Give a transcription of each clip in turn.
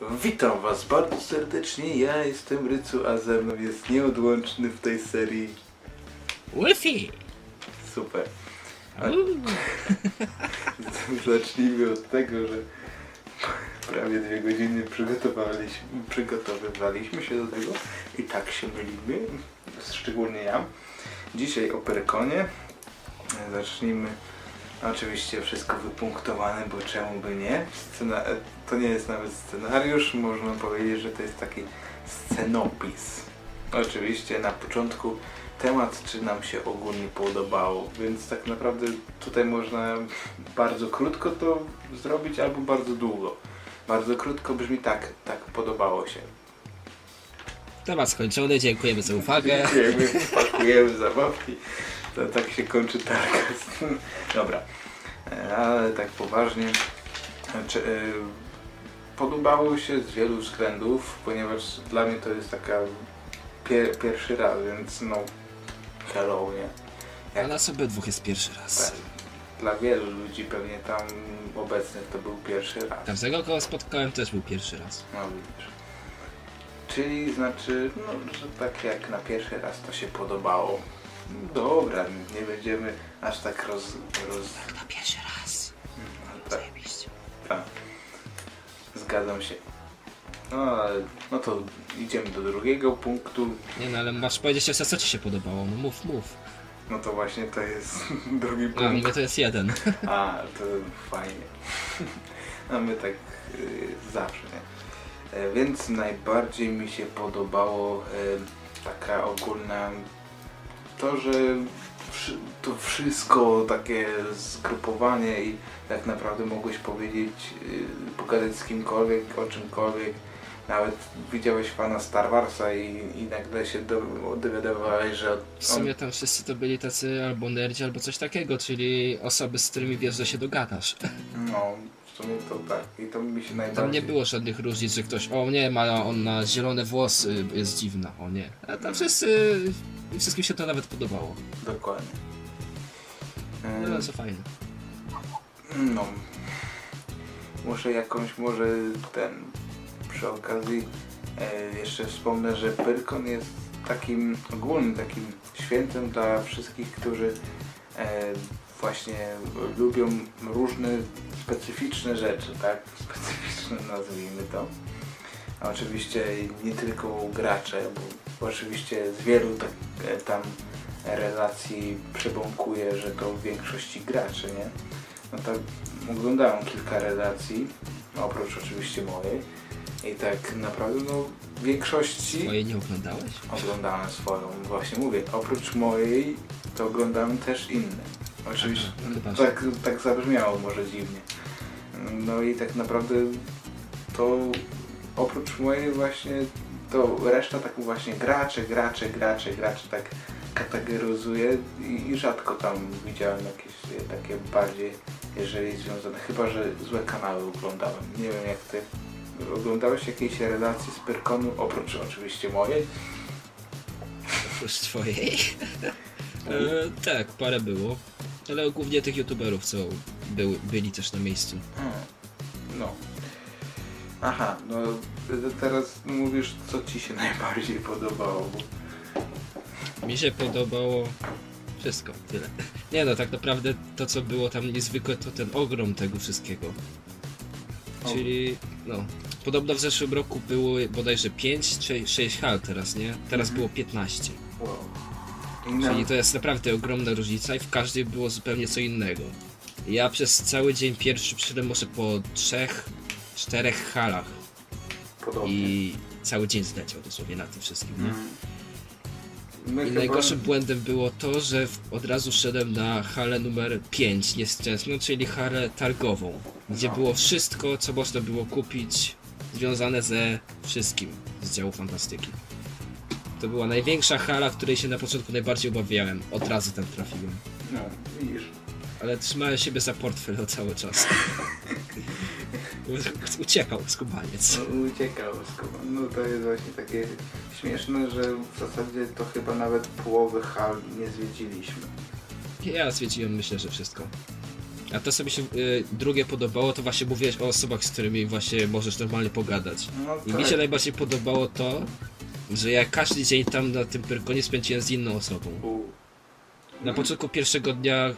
Witam Was bardzo serdecznie, ja jestem Rycu, a ze mną jest nieodłączny w tej serii. Wi-Fi! Super. Uuu. Zacznijmy od tego, że prawie dwie godziny przygotowaliśmy, przygotowywaliśmy się do tego i tak się mylimy, szczególnie ja. Dzisiaj o Perkonie. Zacznijmy. Oczywiście wszystko wypunktowane, bo czemu by nie? Scena to nie jest nawet scenariusz, można powiedzieć, że to jest taki scenopis. Oczywiście na początku temat, czy nam się ogólnie podobało, więc tak naprawdę tutaj można bardzo krótko to zrobić albo bardzo długo. Bardzo krótko brzmi tak, tak podobało się. Temat skończony, dziękujemy za uwagę. Dziękujemy, pakujemy zabawki. To tak się kończy targas. Dobra, E, ale tak poważnie. Czy, e, podobało się z wielu względów, ponieważ dla mnie to jest taka pier, pierwszy raz, więc no hello, nie? Dla nas obydwóch jest pierwszy raz. Tak. Dla wielu ludzi pewnie tam obecnych to był pierwszy raz. Każdego, kogo spotkałem, też był pierwszy raz. No widzisz. Czyli znaczy, no, że tak jak na pierwszy raz to się podobało. Dobra, nie będziemy aż tak roz... roz... Na pierwszy raz. Tak, Zajebiście. tak. Zgadzam się. No ale, no to idziemy do drugiego punktu. Nie no, ale masz powiedzieć jeszcze, co ci się podobało. No mów, mów. No to właśnie to jest drugi A mnie punkt. to jest jeden. A, to fajnie. No my tak y, zawsze, nie? E, Więc najbardziej mi się podobało e, taka ogólna to, że to wszystko takie zgrupowanie i tak naprawdę mogłeś powiedzieć, y, pogadać z kimkolwiek, o czymkolwiek. Nawet widziałeś fana Star Warsa i, i nagle się do, dowiadywałeś, że W on, sumie tam wszyscy to byli tacy albo nerdzi, albo coś takiego, czyli osoby, z którymi wiesz, że się dogadasz. no w sumie to tak i to mi się najbardziej... Tam nie było żadnych różnic, że ktoś, o nie, ma on na zielone włosy, jest dziwna, o nie. A tam wszyscy, wszystkim się to nawet podobało. Dokładnie. No, co fajne. No. Muszę jakąś może ten przy okazji e, jeszcze wspomnę, że Pyrkon jest takim ogólnym takim świętem dla wszystkich, którzy e, właśnie lubią różne specyficzne rzeczy, tak? Specyficzne nazwijmy to. A oczywiście nie tylko gracze, bo oczywiście z wielu tak, tam relacji przebąkuje, że to w większości graczy, nie? No tak oglądałem kilka relacji, oprócz oczywiście mojej. I tak naprawdę no w większości Twoje nie oglądałeś? oglądałem swoją, właśnie mówię, oprócz mojej to oglądałem też inne. Oczywiście Aha, no tak, tak zabrzmiało może dziwnie. No i tak naprawdę to oprócz mojej właśnie to reszta tak właśnie gracze, gracze, gracze, gracze tak kategoryzuje i, i rzadko tam widziałem jakieś takie bardziej, jeżeli związane, chyba że złe kanały oglądałem. Nie wiem jak ty oglądałeś jakieś relacje z Pyrkonu, oprócz oczywiście mojej? Oprócz twojej? e, tak, parę było. Ale głównie tych youtuberów, co były, byli też na miejscu. Hmm. No. Aha, no t- teraz mówisz co ci się najbardziej podobało. Mi się podobało wszystko, tyle. Nie no, tak naprawdę to co było tam niezwykłe to ten ogrom tego wszystkiego. Czyli, no, podobno w zeszłym roku było bodajże 5 czy 6 hal teraz, nie? Teraz Mhm. było 15. Wow. Na... Czyli to jest naprawdę ogromna różnica i w każdej było zupełnie co innego. Ja przez cały dzień pierwszy przyszedłem może po trzech, czterech halach podobnie. i cały dzień zleciał dosłownie na tym wszystkim, nie? Mm. My I chyba- najgorszym błędem było to, że od razu szedłem na halę numer 5 nieszczęsną, czyli halę targową, gdzie No. było wszystko, co można było kupić związane ze wszystkim z działu fantastyki. To była największa hala, której się na początku najbardziej obawiałem. Od razu tam trafiłem. No, widzisz. Ale trzymałem siebie za portfel cały czas. Uciekał skubaniec. No, uciekał Kuba. No to jest właśnie takie śmieszne, że w zasadzie to chyba nawet połowy hal nie zwiedziliśmy. Ja zwiedziłem myślę, że wszystko. A to, co mi się y, drugie podobało, to właśnie mówiłeś o osobach, z którymi właśnie możesz normalnie pogadać. No I tak. mi się najbardziej podobało to, że ja każdy dzień tam na tym Pyrkonie spędziłem z inną osobą. Na początku pierwszego dnia, e,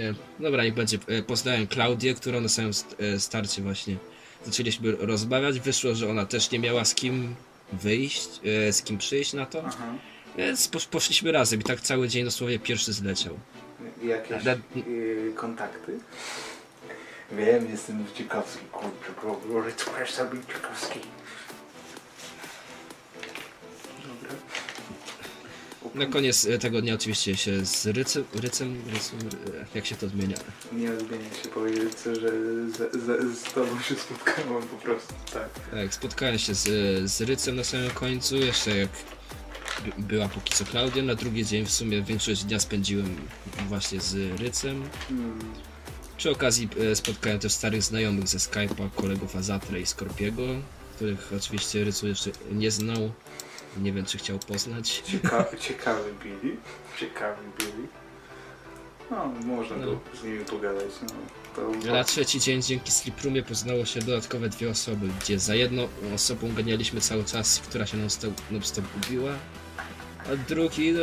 e, dobra, niech będzie, e, poznałem Klaudię, którą na samym st- e, starcie właśnie zaczęliśmy rozmawiać. Wyszło, że ona też nie miała z kim wyjść, e, z kim przyjść na to, Aha. więc posz, poszliśmy razem i tak cały dzień dosłownie pierwszy zleciał. Jakieś y, kontakty? Wiem, jestem ciekawski, kurczę, być ciekawski. Na koniec e, tego dnia oczywiście się z Rycem, Rycem, Rycem e, jak się to odmienia? Nie odmienia się powiedzieć, że z, z, z tobą się spotkałem po prostu, tak. Tak, spotkałem się z, z Rycem na samym końcu, jeszcze jak by- była póki co Klaudia, na drugi dzień w sumie większość dnia spędziłem właśnie z Rycem. Hmm. Przy okazji e, spotkałem też starych znajomych ze Skype'a, kolegów Azatra i Skorpiego, których oczywiście Rycu jeszcze nie znał. Nie wiem, czy chciał poznać. Cieka ciekawy Billy. Ciekawy Billy. No, można No. z nimi pogadać, no. To Na trzeci dzień dzięki Sliprumie poznało się dodatkowe dwie osoby, gdzie za jedną osobą ganialiśmy cały czas, która się non-stop, non-stop gubiła, a drugi, no,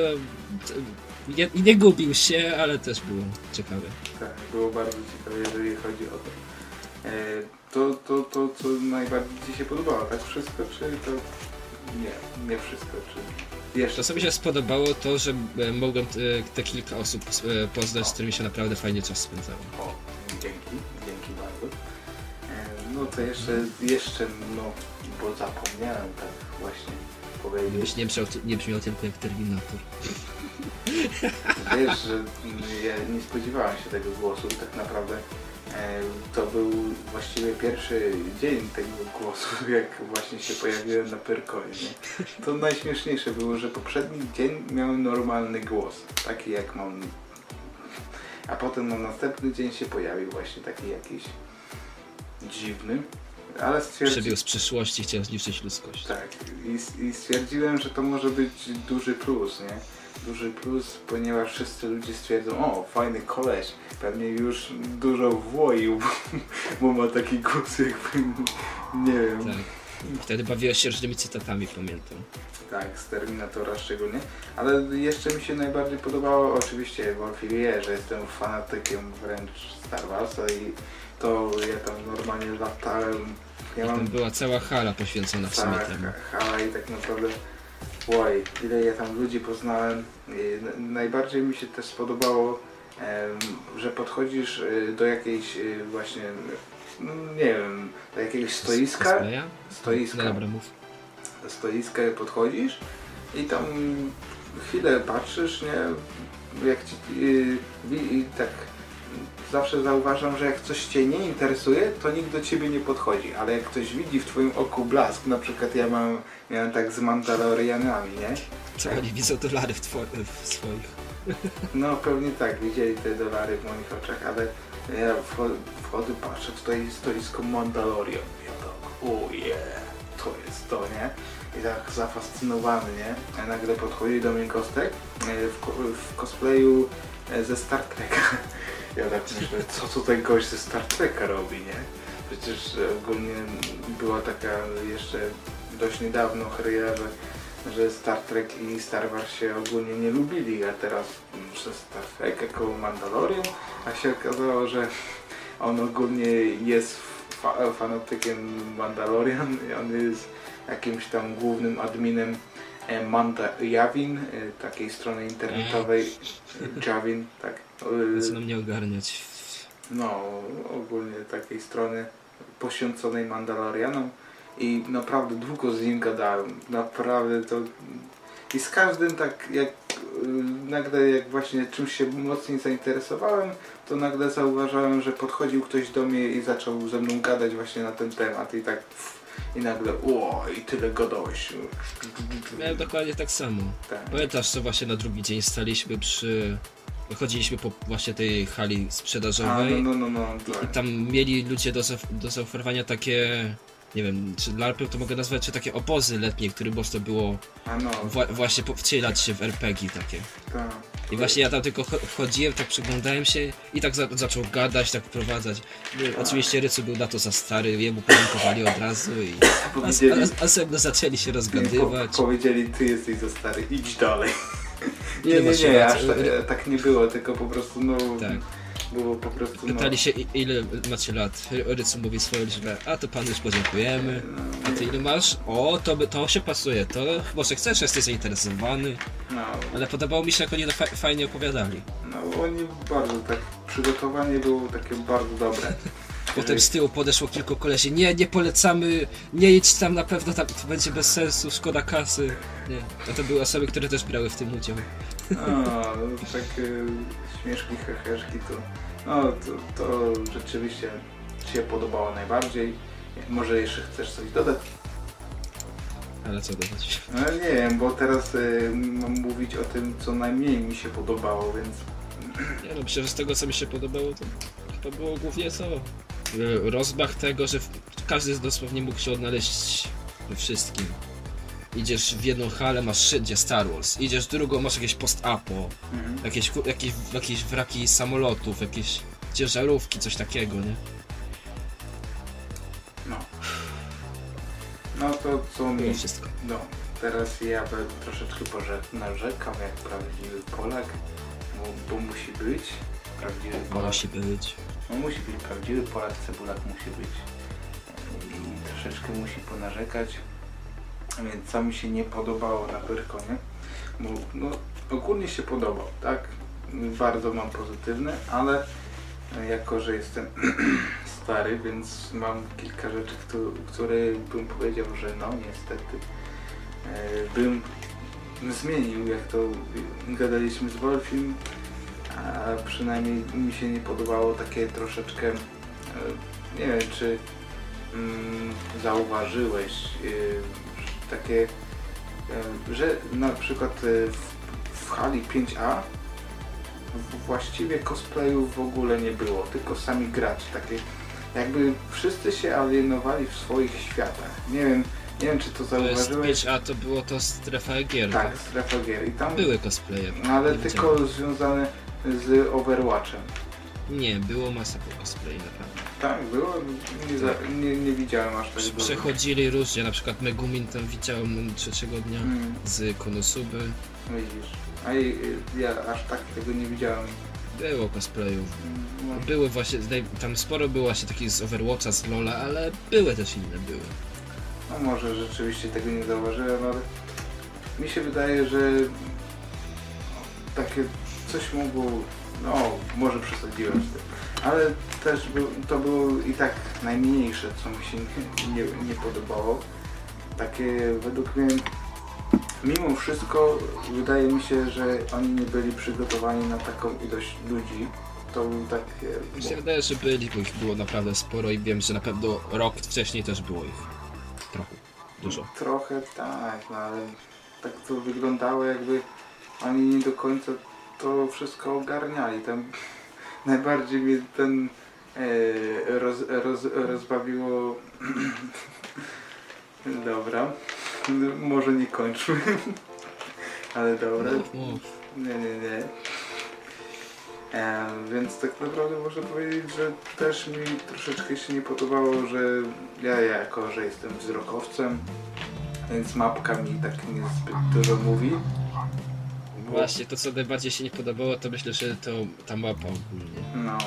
nie, nie gubił się, ale też było ciekawe. Tak, było bardzo ciekawe, jeżeli chodzi o to. E, to, to, to, co najbardziej Ci się podobało, tak wszystko, czy to... Nie, nie wszystko, czy... Jeszcze To, co mi się spodobało, to, że e, mogłem e, te kilka osób e, poznać, z którymi się naprawdę fajnie czas spędzało. O, dzięki, dzięki bardzo. No to jeszcze, jeszcze, no, bo zapomniałem tak właśnie powiedzieć. Gdybyś nie brzmiał, nie brzmiał tylko jak Terminator. Wiesz, że ja nie spodziewałem się tego głosu i tak naprawdę to był właściwie pierwszy dzień tego głosu, jak właśnie się pojawiłem na Pyrkonie. Nie? To najśmieszniejsze było, że poprzedni dzień miałem normalny głos, taki jak mam. A potem na następny dzień się pojawił właśnie taki jakiś dziwny, ale stwierdziłem... Przybił z przyszłości, chciał zniszczyć ludzkość. Tak, i, i stwierdziłem, że to może być duży plus, nie? Duży plus, ponieważ wszyscy ludzie stwierdzą, o, fajny koleś, pewnie już dużo włoił, bo ma taki głos jakby, nie wiem, Tak. Wtedy bawiłeś się różnymi cytatami, pamiętam. tak, z Terminatora szczególnie. Ale jeszcze mi się najbardziej podobało, oczywiście Wolfie że jestem fanatykiem wręcz Star Warsa i to ja tam normalnie latałem, ja I tam mam była cała hala poświęcona w sumie Tak, temu. hala i tak naprawdę oj, ile ja tam ludzi poznałem. I najbardziej mi się też spodobało, że podchodzisz y, do jakiejś y, właśnie, no, nie wiem, do jakiegoś stoiska, stoiska, No dobra, mów. do stoiska podchodzisz i tam chwilę patrzysz, nie, jak ci, y, wi- i tak zawsze zauważam, że jak coś Cię nie interesuje, to nikt do Ciebie nie podchodzi, ale jak ktoś widzi w Twoim oku blask, na przykład ja mam, miałem tak z Mandalorianami, nie? Co oni widzą dolary w, w swoich. No pewnie tak, widzieli te dolary w moich oczach, ale ja wcho- wchodzę, patrzę, tutaj jest stoisko Mandalorian. Ja tak, ojej, to jest to, nie? I tak zafascynowany, nie? A nagle podchodzi do mnie Kostek e, w, w cosplayu e, ze Star Treka. Ja tak myślę, co tutaj gość ze Star Treka robi, nie? Przecież ogólnie była taka jeszcze dość niedawno chryja, że że Star Trek i Star Wars się ogólnie nie lubili, a teraz przez Star Trek jako Mandalorian, a się okazało, że on ogólnie jest fa fanatykiem Mandalorian i on jest jakimś tam głównym adminem e, Manda Javin, e, takiej strony internetowej Javin, tak. Zaczyna mnie ogarniać. no, ogólnie takiej strony poświęconej Mandalorianom i naprawdę długo z nim gadałem. Naprawdę to... I z każdym tak jak y, nagle jak właśnie czymś się mocniej zainteresowałem, to nagle zauważyłem, że podchodził ktoś do mnie i zaczął ze mną gadać właśnie na ten temat i tak pff, i nagle o i tyle gadałeś. Miałem dokładnie tak samo. Tak. Pamiętasz, co właśnie na drugi dzień staliśmy przy... Chodziliśmy po właśnie tej hali A, sprzedażowej no, no, no, no, i tak. tam mieli ludzie do, do zaoferowania takie... Nie wiem, czy LARPy to mogę nazwać, czy takie obozy letnie, które można było A no, wła- właśnie wcielać się w RPG takie. tak. I właśnie ja tam tylko cho- wchodziłem, tak przyglądałem się i tak za zaczął gadać, tak wprowadzać. No, Oczywiście Rycu był na to za stary, jemu podziękowali od razu i... A, a, a zaczęli się nie, po, rozgadywać. powiedzieli, ty jesteś za stary, idź dalej. Nie, Nie, nie, nie, aż tak, tak nie było, tylko po prostu, no, Tak. Było po prostu, no, Pytali się ile macie lat. Rycu mówi swoją liczbę, a to panu już podziękujemy. A ty ile masz? O, to, by, to się pasuje, to może chcesz, jesteś zainteresowany. no, Ale podobało mi się, jak oni fa fajnie opowiadali. no, oni bardzo tak, przygotowanie było takie bardzo dobre. Potem z tyłu podeszło kilku kolesi. Nie, nie polecamy, nie idź tam na pewno, tam to będzie bez sensu, szkoda kasy. Nie. A to były osoby, które też brały w tym udział. No, tak y, śmieszki, heheszki to, no, to, to rzeczywiście się podobało najbardziej. Może jeszcze chcesz coś dodać? Ale co dodać? No nie wiem, bo teraz y, mam mówić o tym, co najmniej mi się podobało, więc Nie no, myślę, że z tego co mi się podobało, to chyba było głównie co? Y, Rozmach tego, że każdy dosłownie mógł się odnaleźć we wszystkim. Idziesz w jedną halę, masz wszędzie Star Wars. Idziesz w drugą, masz jakieś post-apo. mhm. Jakieś, jakieś, jakieś wraki samolotów, jakieś ciężarówki, coś takiego, nie? no. No to co mi... Wszystko. No, teraz ja bym troszeczkę narzekam jak prawdziwy Polak, bo, bo musi być prawdziwy Polak. Musi być. No musi być prawdziwy Polak, cebulak musi być. I troszeczkę musi ponarzekać. Więc co mi się nie podobało na Pyrkonie, bo no, ogólnie się podobał, tak? Bardzo mam pozytywne, ale jako, że jestem stary, więc mam kilka rzeczy, któ- które bym powiedział, że no niestety e, bym zmienił, jak to gadaliśmy z Wolfim, a przynajmniej mi się nie podobało takie troszeczkę, e, nie wiem czy mm, zauważyłeś, e, takie, że na przykład e, w, hali 5A w- właściwie cosplayów w ogóle nie było, tylko sami gracze, takie jakby wszyscy się alienowali w swoich światach. Nie wiem, nie wiem czy to To zauważyłeś. 5A to było to strefa gier. Tak, strefa gier i tam Były cosplaye. no, ale tylko widziałem. związane z Overwatchem. Nie, było masa cosplay naprawdę. Tak, było? Nie, za, nie, nie widziałem aż tak Prze- dużo. Przechodzili różnie, na przykład Megumin tam widziałem trzeciego dnia Mm, z Konosuby. widzisz. A i- i- ja aż tak tego nie widziałem. Było cosplayów. Mm, No, Były właśnie, tam sporo było właśnie takich z Overwatcha, z Lola, ale były też inne, były. no może rzeczywiście tego nie zauważyłem, ale mi się wydaje, że takie coś mogło, no może przesadziłem z tym, ale też był, to było i tak najmniejsze, co mi się nie, nie, nie podobało. Takie według mnie, mimo wszystko wydaje mi się, że oni nie byli przygotowani na taką ilość ludzi. To był tak... Mi się wydaje, że byli, bo ich było naprawdę sporo i wiem, że na pewno rok wcześniej też było ich. Trochę. Dużo. Trochę tak, no ale tak to wyglądało jakby oni nie do końca to wszystko ogarniali. Tam najbardziej mnie ten e, roz, roz, rozbawiło. dobra, No, może nie kończmy. ale dobra, Mów, mów. nie, nie, nie. E, więc tak naprawdę można powiedzieć, że też mi troszeczkę się nie podobało, że ja jako, że jestem wzrokowcem, więc mapka mi tak niezbyt dużo mówi. Właśnie, to co najbardziej się nie podobało, to myślę, że to ta mapa ogólnie. No,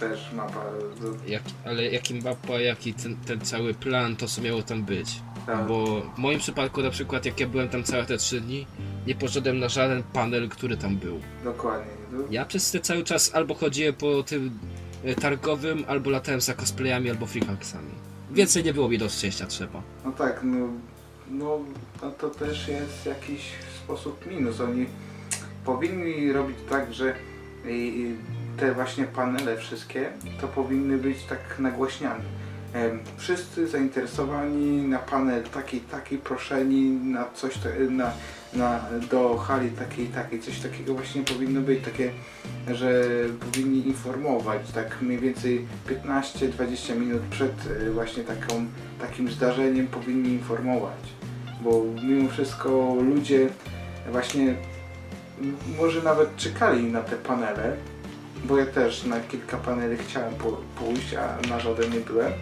też mapa. Jak, ale jaki mapa, jaki ten, ten cały plan, to co miało tam być. Tak, Bo w moim przypadku na przykład, jak ja byłem tam całe te trzy dni, nie poszedłem na żaden panel, który tam był. dokładnie. Ja przez ten cały czas albo chodziłem po tym e, targowym, albo latałem za cosplayami, albo freehacksami. Więcej nie było mi do szczęścia trzeba. No tak, no, no, no to też jest jakiś sposób minus. Oni powinni robić tak, że te właśnie panele wszystkie to powinny być tak nagłośniane. Wszyscy zainteresowani na panel taki, taki, proszeni na coś, na, na, do hali takiej, takiej, coś takiego właśnie powinno być, takie, że powinni informować, tak mniej więcej 15-20 minut przed e, właśnie taką, takim zdarzeniem powinni informować, bo mimo wszystko ludzie właśnie może nawet czekali na te panele, bo ja też na kilka paneli chciałem pójść, a na żaden nie byłem.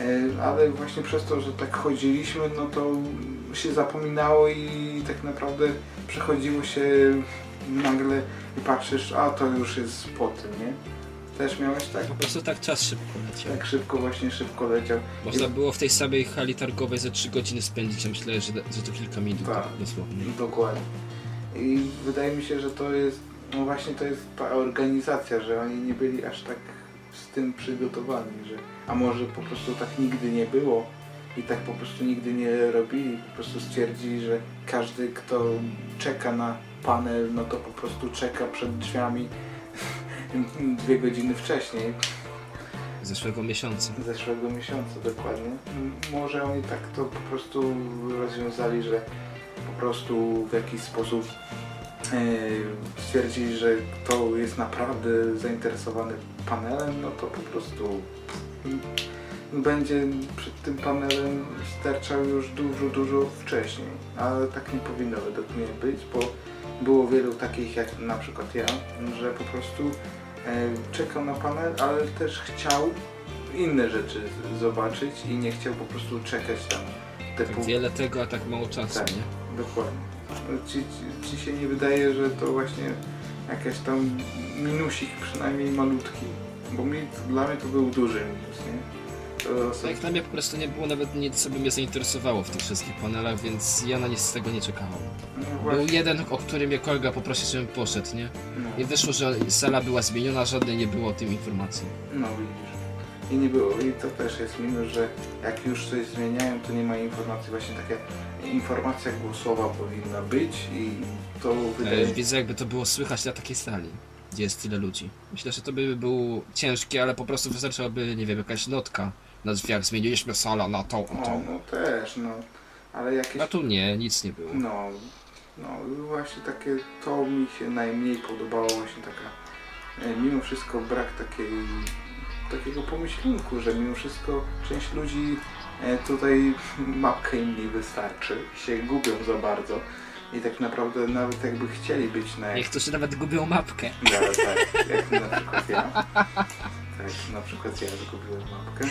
E, Ale właśnie przez to, że tak chodziliśmy, no to się zapominało i tak naprawdę przechodziło się nagle i patrzysz, a to już jest po tym, nie? Też miałeś tak? Po prostu tak czas szybko leciał. Tak szybko, właśnie szybko leciał. Można było w tej samej hali targowej ze 3 godziny spędzić, a myślę, że, że to kilka minut Tak. dosłownie. Dokładnie. I wydaje mi się, że to jest, no właśnie to jest ta organizacja, że oni nie byli aż tak z tym przygotowani, że a może po prostu tak nigdy nie było i tak po prostu nigdy nie robili, po prostu stwierdzili, że każdy kto czeka na panel, no to po prostu czeka przed drzwiami dwie godziny wcześniej, Zeszłego miesiąca. zeszłego miesiąca dokładnie. Może oni tak to po prostu rozwiązali, że po prostu w jakiś sposób e, stwierdzili, że kto jest naprawdę zainteresowany panelem, no to po prostu będzie przed tym panelem sterczał już dużo, dużo wcześniej. Ale tak nie powinno według mnie być, bo było wielu takich jak na przykład ja, że po prostu e, czekał na panel, ale też chciał inne rzeczy zobaczyć i nie chciał po prostu czekać tam Tak wiele tego, a tak mało czasu, Tak. nie? Dokładnie. Ci, ci, ci się nie wydaje, że to właśnie jakaś tam minusik przynajmniej malutki, bo mi, dla mnie to był duży minus, nie? To Tak jak na mnie po prostu nie było nawet nic, co by mnie zainteresowało w tych wszystkich panelach, więc ja na nic z tego nie czekałem. no Był jeden, o którym mnie kolega poprosił, żebym poszedł, nie? no, I wyszło, że sala była zmieniona, żadnej nie było o tym informacji. no widzisz. I nie było, i to też jest minus, że jak już coś zmieniają, to nie ma informacji, właśnie taka informacja głosowa powinna być i to wydaje E, widzę, jakby to było słychać na takiej sali, gdzie jest tyle ludzi. Myślę, że to by było ciężkie, ale po prostu wystarczyłaby, nie wiem, jakaś notka na drzwiach. Zmieniliśmy salę na tą, a O, tą. no też, no. Ale jakieś... A tu nie, nic nie było. No, no właśnie takie, to mi się najmniej podobało, właśnie taka, e, mimo wszystko brak takiej, takiego pomyślunku, że mimo wszystko część ludzi e, tutaj mapka im nie wystarczy, się gubią za bardzo i tak naprawdę nawet jakby chcieli być na Niektórzy nawet gubią mapkę. ja, tak, jak na przykład ja. Tak, na przykład ja zgubiłem mapkę.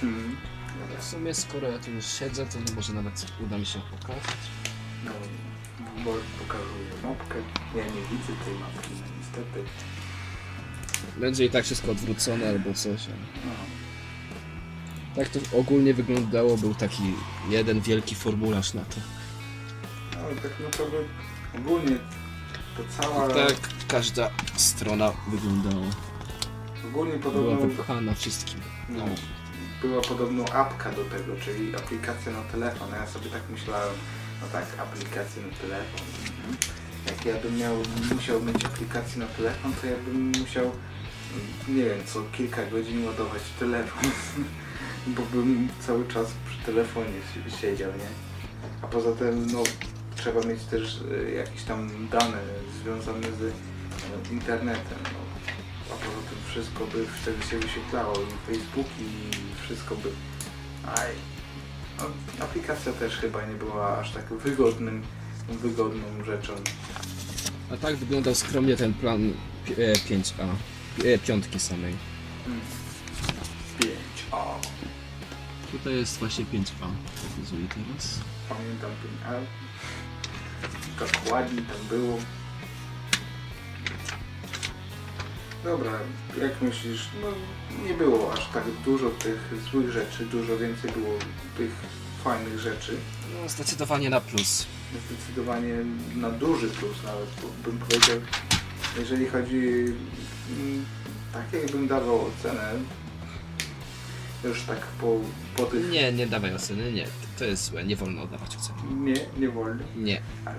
Hmm. W sumie, skoro ja tu już siedzę, to może nawet uda mi się pokazać. No, bo pokazuję mapkę. Ja nie widzę tej mapki, no niestety. Będzie i tak wszystko odwrócone albo coś. No, Tak to ogólnie wyglądało, był taki jeden wielki formularz na to. ale tak naprawdę ogólnie to cała... Tak każda strona wyglądała. Ogólnie Była podobno wypchana wszystkim. no, była podobno apka do tego, czyli aplikacja na telefon. Ja sobie tak myślałem, no tak, aplikację na telefon. Mhm. Jak ja bym miał, musiał mieć aplikację na telefon, to ja bym musiał, nie wiem, co kilka godzin ładować telefon, bo bym cały czas przy telefonie si- siedział, nie? A poza tym, no, trzeba mieć też e, jakieś tam dane związane z e, internetem, no. A poza tym wszystko by wtedy się wyświetlało i Facebook i wszystko by... Aj. No, aplikacja też chyba nie była aż tak wygodnym, wygodną rzeczą. A tak wyglądał skromnie ten plan pi- e, 5A. E, piątki samej. 5A. Tutaj jest właśnie 5A. Pokazuję teraz. Pamiętam 5A. Dokładnie tam było. Dobra, jak myślisz, no nie było aż tak dużo tych złych rzeczy, dużo więcej było tych fajnych rzeczy. No, zdecydowanie na plus. Zdecydowanie na duży plus nawet bym powiedział, jeżeli chodzi mm, tak jakbym dawał ocenę już tak po, po tych Nie, nie dawaj oceny, nie. To jest złe, nie wolno oddawać oceny. nie, nie wolno, Nie. ale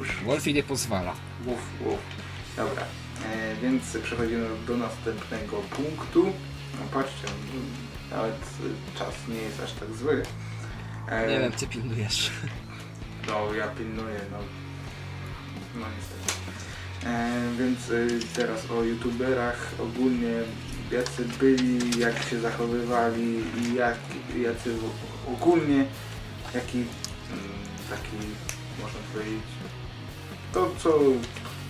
już. Wolfie nie pozwala. Uf, uf. Dobra, e, więc przechodzimy do następnego punktu. No patrzcie, nawet czas nie jest aż tak zły. E, Nie wiem, ty pilnujesz. No, ja pilnuję, no. No niestety. E, więc y, teraz o youtuberach ogólnie, jacy byli, jak się zachowywali i jak, jacy w- ogólnie, jaki mm, taki, można powiedzieć, to co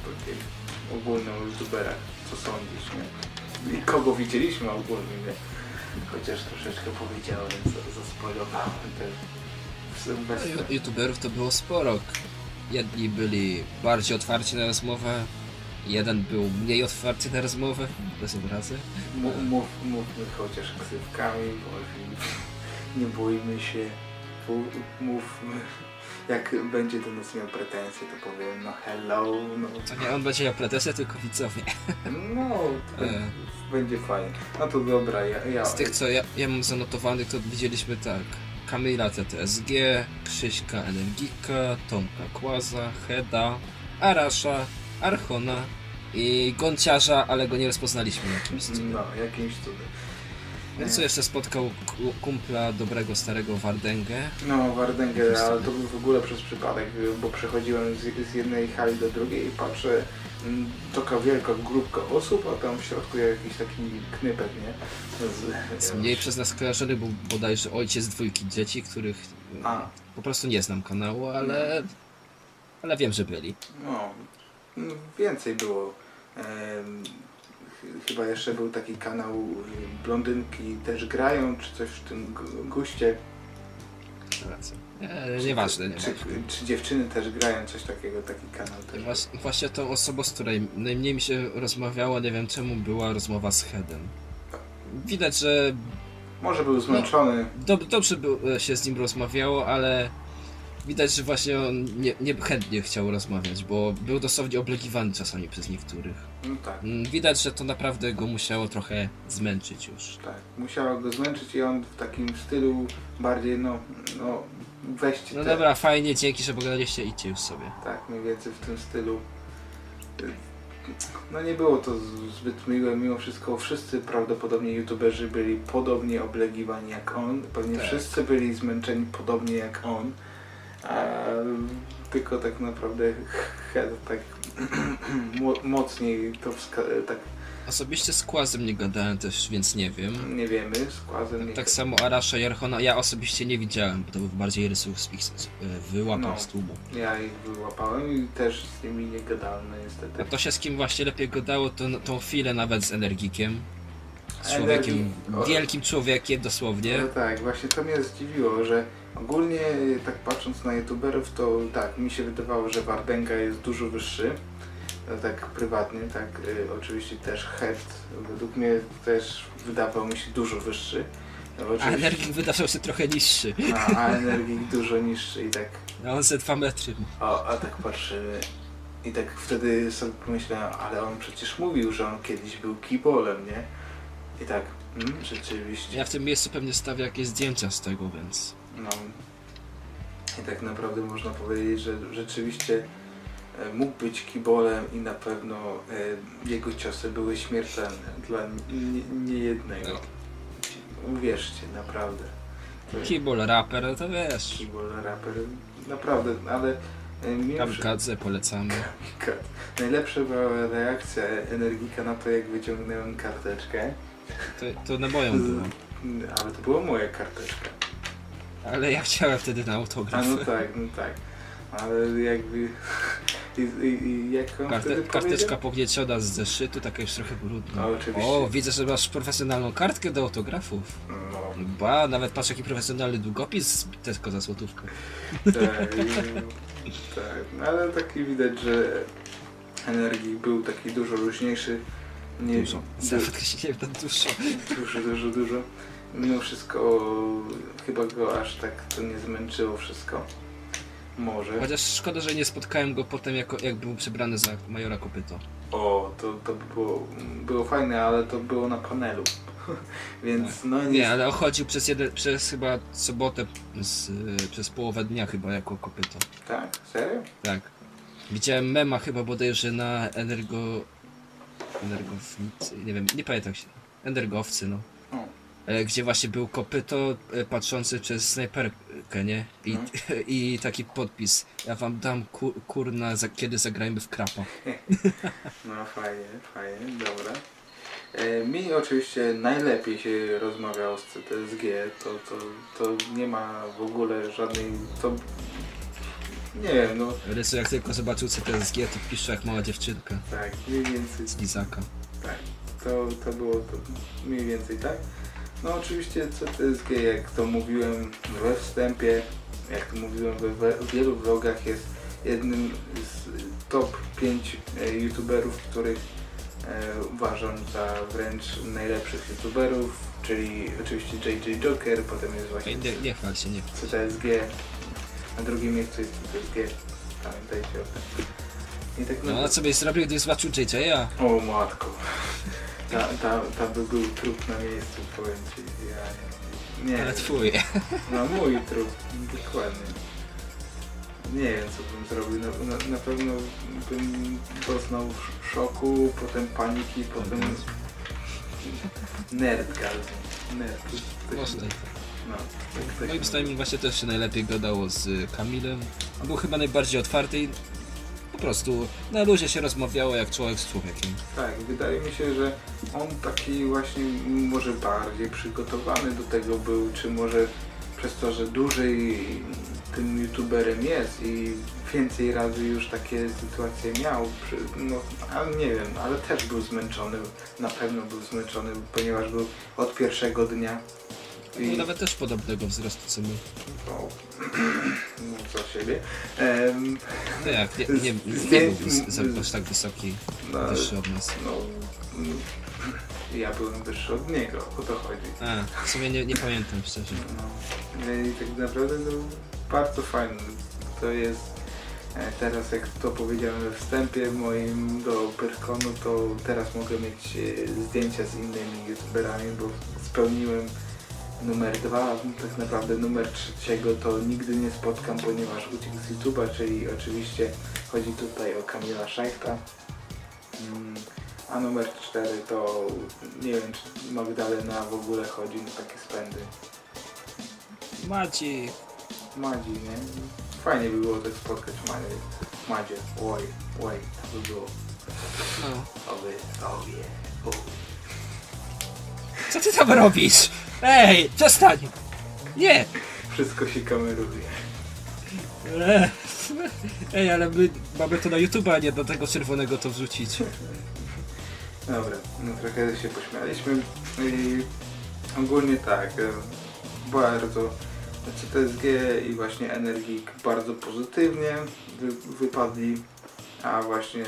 takie ogólne o youtuberach, co sądzisz, nie? I kogo widzieliśmy ogólnie, nie? Chociaż troszeczkę powiedziałem, co zaspoilowałem. W- Bez... No, youtuberów to było sporo. Jedni byli bardziej otwarci na rozmowę, jeden był mniej otwarty na rozmowę, bez obrazy. Mów, mów, mówmy chociaż ksywkami, bo nie bójmy się. Mówmy. Jak będzie do nas miał pretensje, to powiem no hello, no, To nie on będzie miał pretensje, tylko widzowie. no to E. będzie fajnie. No to dobra, ja, ja Z tych co ja, ja mam zanotowanych, to widzieliśmy tak. Kamila TTSG, Krzyśka Energika, Tomka Kłaza, Heda, Arasza, Archona i Gąciarza, ale go nie rozpoznaliśmy jakimś cudem. no jakimś cudem. No co jeszcze spotkał ku- kumpla dobrego starego Wardęgę. No, Wardęgę, ale to był w ogóle przez przypadek, bo przechodziłem z, z jednej hali do drugiej i patrzę, mm, taka wielka grupka osób, a tam w środku jakiś taki knypek, nie? Z, Z mniej przez nas kojarzony był bodajże ojciec dwójki dzieci, których A, po prostu nie znam kanału, ale, ale wiem, że byli. no, więcej było. Ch- chyba jeszcze był taki kanał y, Blondynki też grają, czy coś w tym gu- guście. Nie, nieważne, Czy, nieważne. czy dziewczyny też grają, coś takiego, taki kanał też. Właśnie, właśnie tą osobą, z której najmniej mi się rozmawiało, nie wiem czemu, była rozmowa z Hedem. Widać, że Może był zmęczony. dob dobrze by e, się z nim rozmawiało, ale widać, że właśnie on nie, nie chętnie chciał rozmawiać, bo był dosłownie oblegiwany czasami przez niektórych. No tak. Mm, Widać, że to naprawdę go musiało trochę zmęczyć już. Tak, musiała go zmęczyć i on w takim stylu bardziej, no, no weźcie No te, dobra, fajnie, dzięki, że pogadaliście, idźcie już sobie. tak, mniej więcej w tym stylu. No nie było to zbyt miłe, mimo wszystko wszyscy prawdopodobnie youtuberzy byli podobnie oblegiwani jak on, pewnie Tak. wszyscy byli zmęczeni podobnie jak on, a tylko tak naprawdę Head tak mocniej to wska- tak Osobiście z Kłazem nie gadałem też, więc nie wiem. nie wiemy, z Kłazem nie Tak samo Arasza i Archona ja osobiście nie widziałem, bo to był bardziej rysów z Pix- e, wyłapał No. z tłumu. Ja ich wyłapałem i też z nimi nie gadałem, no niestety. A to się z kim właśnie lepiej gadało, to tą chwilę nawet z Energikiem. Z człowiekiem, wielkim człowiekiem dosłownie. No tak, właśnie to mnie zdziwiło, że ogólnie tak patrząc na youtuberów, to tak, mi się wydawało, że Wardęga jest dużo wyższy. No tak prywatnie, tak y, oczywiście też Head według mnie też wydawał mi się dużo wyższy. No, A oczywiście, Energik wydawał się trochę niższy. a, a Energik dużo niższy i tak, No on ze dwa metry. o, a tak patrzymy. I tak wtedy sobie pomyślałem, ale on przecież mówił, że on kiedyś był kibolem, nie? I tak, mm, rzeczywiście. Ja w tym miejscu pewnie stawię jakieś zdjęcia z tego, więc... No. I tak naprawdę można powiedzieć, że rzeczywiście mógł być kibolem i na pewno e, jego ciosy były śmiertelne dla nie, nie. Tak. Uwierzcie, naprawdę. Keyboard raper, to wiesz. Kibol raper, naprawdę, ale e, Kamikadze polecamy. najlepsza była reakcja Energika na to, jak wyciągnąłem karteczkę. To, to na moją było. Ale to była moja karteczka. Ale ja chciałem wtedy na A autograf. no tak, no tak. Ale jakby... I, i, i jak on Karte, karteczka pognieciona z zeszytu, taka już trochę brudna. No, oczywiście. O, widzę, że masz profesjonalną kartkę do autografów. No, Ba, nawet patrz jaki profesjonalny długopis Tesco za złotówkę. tak, i- tak. No, ale taki widać, że energii był taki dużo luźniejszy. Nie, Dużo. się nie dużo. Dużo, dużo, dużo. Mimo wszystko chyba go aż tak to nie zmęczyło wszystko. Może. Chociaż szkoda, że nie spotkałem go potem, jako, jak był przebrany za Majora Kopyto. O, to, to by było, było fajne, ale to było na panelu. Więc no nie, Nie, ale chodził przez, jeden, przez chyba sobotę, z, przez połowę dnia chyba jako Kopyto. Tak? Serio? Tak. Widziałem mema chyba bodajże na energo... Energownicy, nie wiem, nie pamiętam się. Energowcy, no. E, Gdzie właśnie był kopyto e, patrzący przez snajperkę, nie? I, No. i taki podpis. Ja wam dam kur, kurna, za, kiedy zagrajmy w krapa. No fajnie, fajnie, dobra. E, mi oczywiście najlepiej się rozmawiało z CTSG, to, to, to nie ma w ogóle żadnej, to Nie wiem, no Rysu jak tylko zobaczył CTSG, to pisze jak mała dziewczynka tak, mniej więcej z Lizaka. tak. To, to było to mniej więcej tak. No oczywiście CTSG, jak to mówiłem we wstępie, jak to mówiłem we, we wielu vlogach, jest jednym z top 5 e, youtuberów, których e, uważam za wręcz najlepszych youtuberów, czyli oczywiście JJ Joker, potem jest właśnie Nie, nie chwal się, nie. CTSG, na drugim miejscu jest CTSG, pamiętajcie o tym. I tak No a co byś zrobił, gdybyś zobaczył JJ'a? O matko. Ta, ta, ta by był trup na miejscu, powiem ci. Ja nie, nie Ale twój. No mój trup, dokładnie. Nie wiem co bym zrobił. Na, na, na pewno bym doznał sz- szoku, potem paniki, potem nerdgal. Nerd. Można. No, tak, tak Moim zdaniem właśnie też się najlepiej gadało z Kamilem. Był chyba najbardziej otwarty i po prostu na luzie się rozmawiało jak człowiek z człowiekiem. Tak, wydaje mi się, że on taki właśnie może bardziej przygotowany do tego był, czy może przez to, że dłużej tym youtuberem jest i więcej razy już takie sytuacje miał, no ale nie wiem, ale też był zmęczony, na pewno był zmęczony, ponieważ był od pierwszego dnia Był nawet też podobnego wzrostu co my. no, mów za siebie. Em, No jak, nie, nie, nie był aż tak wysoki, no, wyższy od nas. no, mm, ja byłem wyższy od niego, o to chodzi. A, w sumie nie, nie pamiętam szczerze. No, i tak naprawdę no, bardzo fajne. To jest e, teraz jak to powiedziałem we wstępie moim do Pyrkonu, to teraz mogę mieć e, zdjęcia z innymi youtuberami, bo spełniłem numer dwa, tak naprawdę numer trzeciego to nigdy nie spotkam, ponieważ uciekł z YouTube'a, czyli oczywiście chodzi tutaj o Kamila Szajchta. Mm, A numer cztery to nie wiem czy Magdalena w ogóle chodzi na takie spędy. Maci, Madzi, nie? Fajnie by było tak spotkać Madzie. Madzie, oj, oj, to by było. no. Oby, owie, o. Co ty tam robisz? Ej, przestań! Nie! Wszystko się kameruje. Ej, ale my mamy to na YouTube, a nie do tego czerwonego to wrzucić. Dobra, no trochę się pośmialiśmy. I ogólnie tak, bardzo CTSG i właśnie Energik bardzo pozytywnie wy, wypadli, a właśnie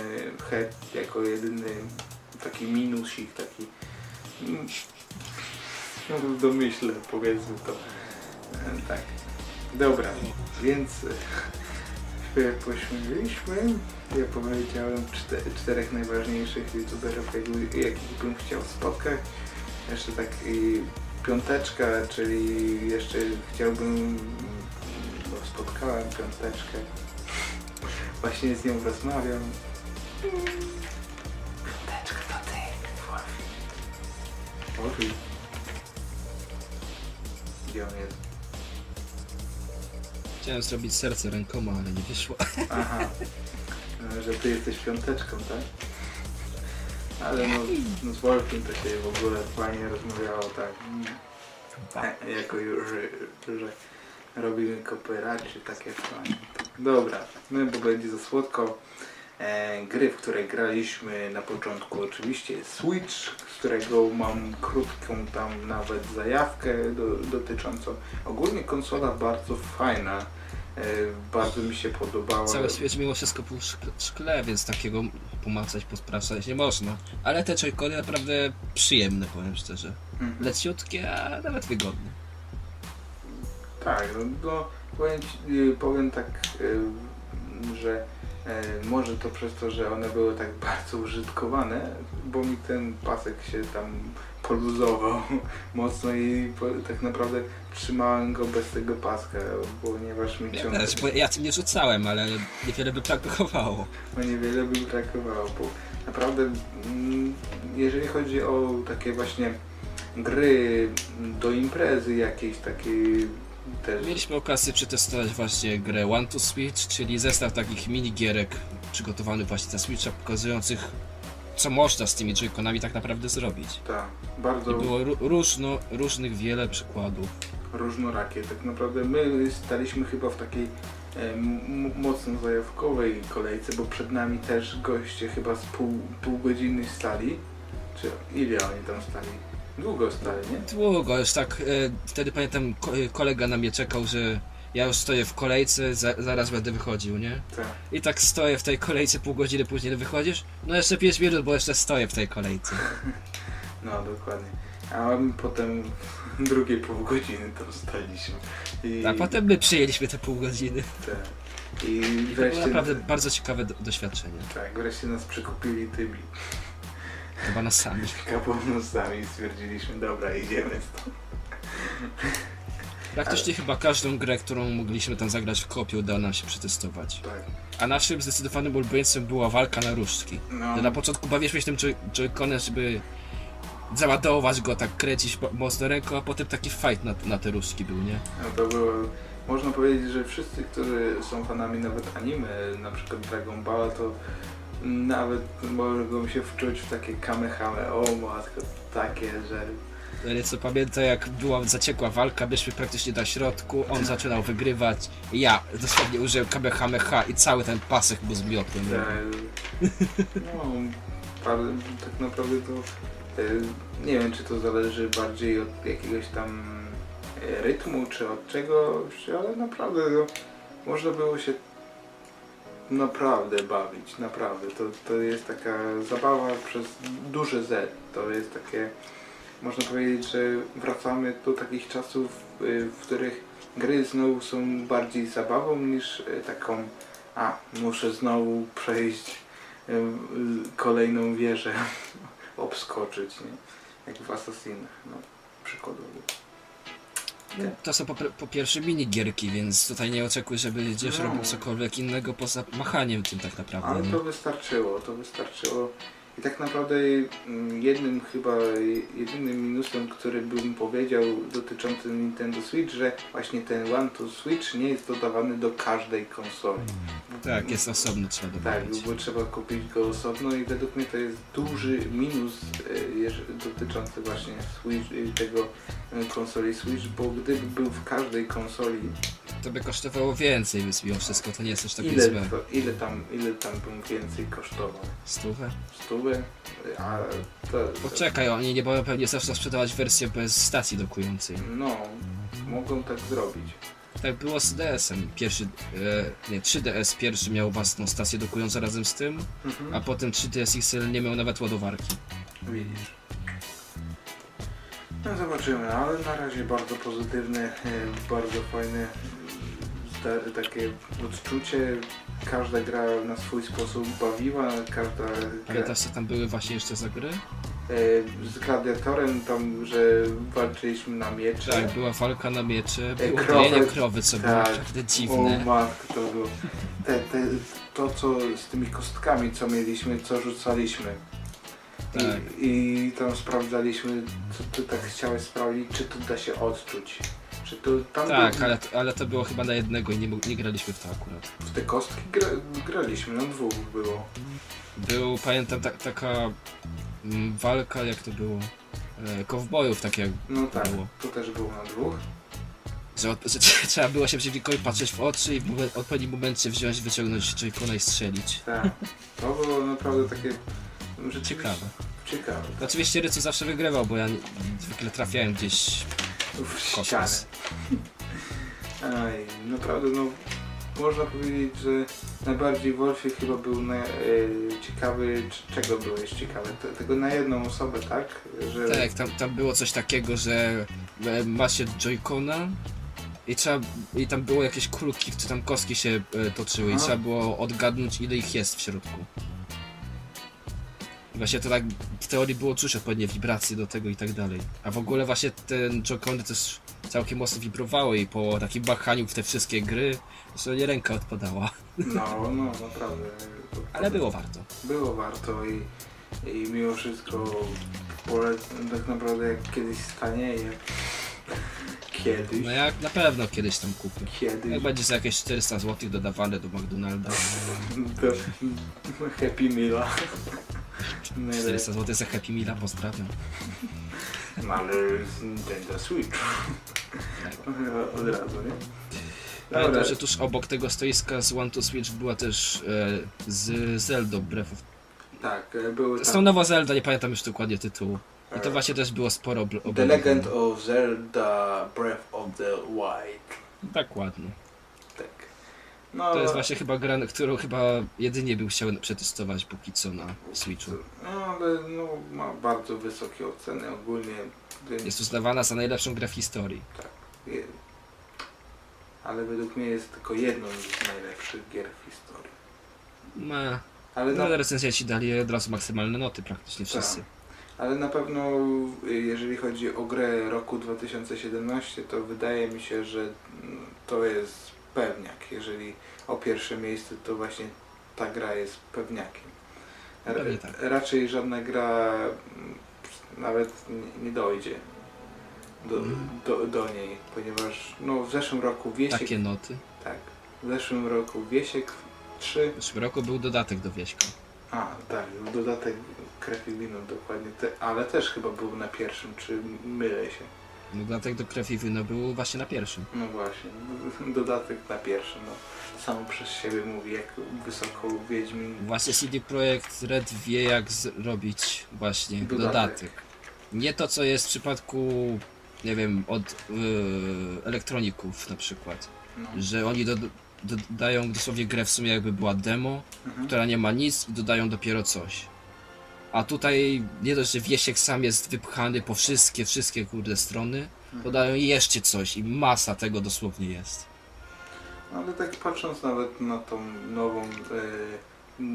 Head jako jedyny taki minusik, taki w domyśle powiedzmy to. E, Tak. Dobra, więc e, się pośmieliśmy. Ja powiedziałem czte, czterech najważniejszych youtuberów, jakich bym chciał spotkać. Jeszcze tak i piąteczka, czyli jeszcze chciałbym, no spotkałem piąteczkę. Właśnie z nią rozmawiam. Piąteczka to ty, Wolfi. Wolfi. Gdzie on jest? Chciałem zrobić serce rękoma, ale nie wyszło. Aha, E, że ty jesteś piąteczką, tak? Ale no, no z Wolfiem to się w ogóle fajnie rozmawiało, tak. E, Jako już, że, że robimy kooperacie, takie fajne. Dobra, no bo będzie za słodko. E, gry, w której graliśmy na początku oczywiście Switch, z którego mam krótką tam nawet zajawkę do, dotyczącą. Ogólnie konsola bardzo fajna, e, bardzo mi się podobała. Cały świat mimo wszystko był w szkle, więc takiego pomacać, posprawdzać nie można. Ale te joycony naprawdę przyjemne, powiem szczerze. Mhm. Leciutkie, a nawet wygodne. Tak, no, no powiem, y, powiem tak, y, że może to przez to, że one były tak bardzo użytkowane, bo mi ten pasek się tam poluzował mocno i tak naprawdę trzymałem go bez tego paska, ponieważ mi Ja, ciągle, też, bo ja tym nie rzucałem, ale niewiele by brakowało. bo niewiele by brakowało, bo naprawdę mm, jeżeli chodzi o takie właśnie gry do imprezy jakiejś takiej też Mieliśmy okazję przetestować właśnie grę One to Switch, czyli zestaw takich minigierek przygotowany właśnie dla Switcha, pokazujących co można z tymi joyconami tak naprawdę zrobić. Tak, bardzo I było ró- różno, różnych wiele przykładów. różnorakie. Tak naprawdę my staliśmy chyba w takiej mocno zajawkowej kolejce, bo przed nami też goście chyba z pół, pół godziny stali. Czy ile oni tam stali? Długo stali, nie? Długo, już tak, e, wtedy pamiętam e, kolega na mnie czekał, że ja już stoję w kolejce, za, zaraz będę wychodził, nie? Tak. I tak stoję w tej kolejce, pół godziny później wychodzisz? No jeszcze 5 minut, bo jeszcze stoję w tej kolejce. No, dokładnie. A potem drugie pół godziny tam staliśmy. I, A potem my przyjęliśmy te pół godziny. Tak. I To było wreszcie, naprawdę bardzo ciekawe do, doświadczenie. tak, wreszcie nas przekupili tymi Chyba na sami. kabonusami i stwierdziliśmy, dobra, idziemy stąd. Praktycznie chyba każdą grę, którą mogliśmy tam zagrać w kopie udało nam się przetestować. Tak. A naszym zdecydowanym ulubieńcem była walka na różdżki. No, Na początku bawiliśmy się tym joy- joyconem, żeby załadować go, tak kręcić mo- mocno ręką, a potem taki fight na, na te różdżki był, nie? no to było, można powiedzieć, że wszyscy, którzy są fanami nawet anime, na przykład Dragon Ball, to nawet mogą się wczuć w takie kamehame, o matko, takie, że Ja nieco pamiętam, jak była zaciekła walka, byliśmy praktycznie na środku, on zaczynał wygrywać, ja dosłownie użyłem kamehameha i cały ten pasek był zmiotłem. E, No, par- tak naprawdę to e, nie wiem, czy to zależy bardziej od jakiegoś tam e, rytmu, czy od czegoś, ale naprawdę no, można było się naprawdę bawić, naprawdę. To, to jest taka zabawa przez duże Z. To jest takie, można powiedzieć, że wracamy do takich czasów, y, w których gry znowu są bardziej zabawą niż y, taką a, muszę znowu przejść y, kolejną wieżę, obskoczyć, nie? Jak w Assassinach, no, przykładowo. No, to są po, po pierwsze minigierki, więc tutaj nie oczekuj, że będziesz No. robił cokolwiek innego poza machaniem tym tak naprawdę. Ale nie? to wystarczyło, to wystarczyło. I tak naprawdę mm, jednym chyba, jedynym minusem, który bym powiedział dotyczącym Nintendo Switch, że właśnie ten One to Switch nie jest dodawany do każdej konsoli. Tak, jest osobno trzeba Tak, dodawać. bo trzeba kupić go osobno i według mnie to jest duży minus e, dotyczący właśnie Switch, e, tego e, konsoli Switch, bo gdyby był w każdej konsoli, To by kosztowało więcej, więc mimo wszystko to nie jest aż takie ile, złe. ile, tam, ile tam bym więcej kosztował? Stówę? Stówę? A to, Poczekaj, oni nie będą pewnie zawsze sprzedawać wersję bez stacji dokującej. No, mogą tak zrobić. Tak było z DS-em. Pierwszy, e, nie, 3DS pierwszy miał własną stację dokującą razem z tym, Mhm. a potem 3DS XL nie miał nawet ładowarki. Widzisz. No zobaczymy, ale na razie bardzo pozytywne, e, bardzo fajne e, zda- takie odczucie. Każda gra na swój sposób bawiła, każda Pamiętasz co tam były właśnie jeszcze za gry? e, z gladiatorem tam, że walczyliśmy na miecze. Tak, była walka na miecze, było krowy. krowy, co było Tak. naprawdę O dziwne. matko, to było. Te, te, to co z tymi kostkami, co mieliśmy, co rzucaliśmy. Tak. I, I tam sprawdzaliśmy, co ty tak chciałeś sprawdzić, czy to da się odczuć. Czy to tam Tak, był- ale, ale to było chyba na jednego i nie, nie graliśmy w to akurat. w te kostki gra, graliśmy, na dwóch było. Był, pamiętam, ta, taka mm, walka, jak to było, e, kowbojów tak jak No tak, Było. to też było na dwóch. Że, od, że trzeba było się przeciwnikowi patrzeć w oczy i w momen- odpowiednim momencie wziąć, wyciągnąć joycona i strzelić. Tak. To było naprawdę takie Ciekawe. ciekawe. Oczywiście Rycu zawsze wygrywał, bo ja zwykle trafiałem gdzieś W ścianę. Aj, naprawdę no można powiedzieć, że najbardziej Wolfie chyba był na, e, ciekawy, czego byłeś ciekawy? Te, tego na jedną osobę, tak? Że, Tak, tam, tam było coś takiego, że e, ma się joycona i trzeba, i tam było jakieś kulki, czy tam kostki się e, toczyły i trzeba było odgadnąć ile ich jest w środku. I Właśnie to tak w teorii było czuć odpowiednie wibracje do tego i tak dalej. A w ogóle właśnie ten joycony też całkiem mocno wibrowały i po takim machaniu w te wszystkie gry, że nie ręka odpadała. No, no naprawdę. Ale było warto. Było warto i, i mimo wszystko pole, tak naprawdę jak kiedyś stanieje. Kiedyś. No jak na pewno kiedyś tam kupię. Kiedyś. Jak będzie za jakieś 400 zł dodawane do McDonalda. Do Happy Meala. Najle- 400 zł za Happy Meala, pozdrawiam. No ale z Nintendo Switch. Tak. Od razu, nie? Pamiętam, że tuż obok tego stoiska z One to Switch była też e, z Zelda Breath of... tak, e, były Z tą tam nowa Zelda, nie pamiętam już dokładnie tytułu. I to e, właśnie też było sporo The Legend of Zelda Breath of the Wild. Ładnie. Tak. No, To jest właśnie chyba gra, którą chyba jedynie bym chciał przetestować póki co na Switchu. No, ale no, ma bardzo wysokie oceny ogólnie. Jest uznawana za najlepszą grę w historii. je- Ale według mnie jest tylko jedną z najlepszych gier w historii. Ma... Ale No, na, recenzenci dali od razu maksymalne noty praktycznie wszyscy. Tak. ale na pewno y, jeżeli chodzi o grę roku 2017, to wydaje mi się, że mm, to jest pewniak. Jeżeli o pierwsze miejsce, to właśnie ta gra jest pewniakiem. R- Pewnie tak. Raczej żadna gra mm, nawet nie- nie dojdzie do, Mm. do, do niej, ponieważ no, w zeszłym roku Wiesiek, Takie noty. tak, w zeszłym roku Wiesiek 3, W zeszłym roku był dodatek do Wieśka. a tak, dodatek Krew i Wino dokładnie, te, ale też chyba był na pierwszym, czy mylę się? No, dodatek do Krew i Wino był właśnie na pierwszym. No właśnie, dodatek na pierwszym, no. Samo przez siebie mówi, jak wysoko Wiedźmin Właśnie CD Projekt Red wie jak zrobić właśnie Dodatek. dodatek. Nie to co jest w przypadku, nie wiem, od yy, elektroników na przykład. no. Że oni do, dodają dosłownie grę w sumie jakby była demo, Mhm. która nie ma nic i dodają dopiero coś. A tutaj nie dość, że Wiesiek sam jest wypchany po wszystkie, wszystkie kurde strony, Mhm. dodają jeszcze coś i masa tego dosłownie jest. No, Ale tak patrząc nawet na tą nową e,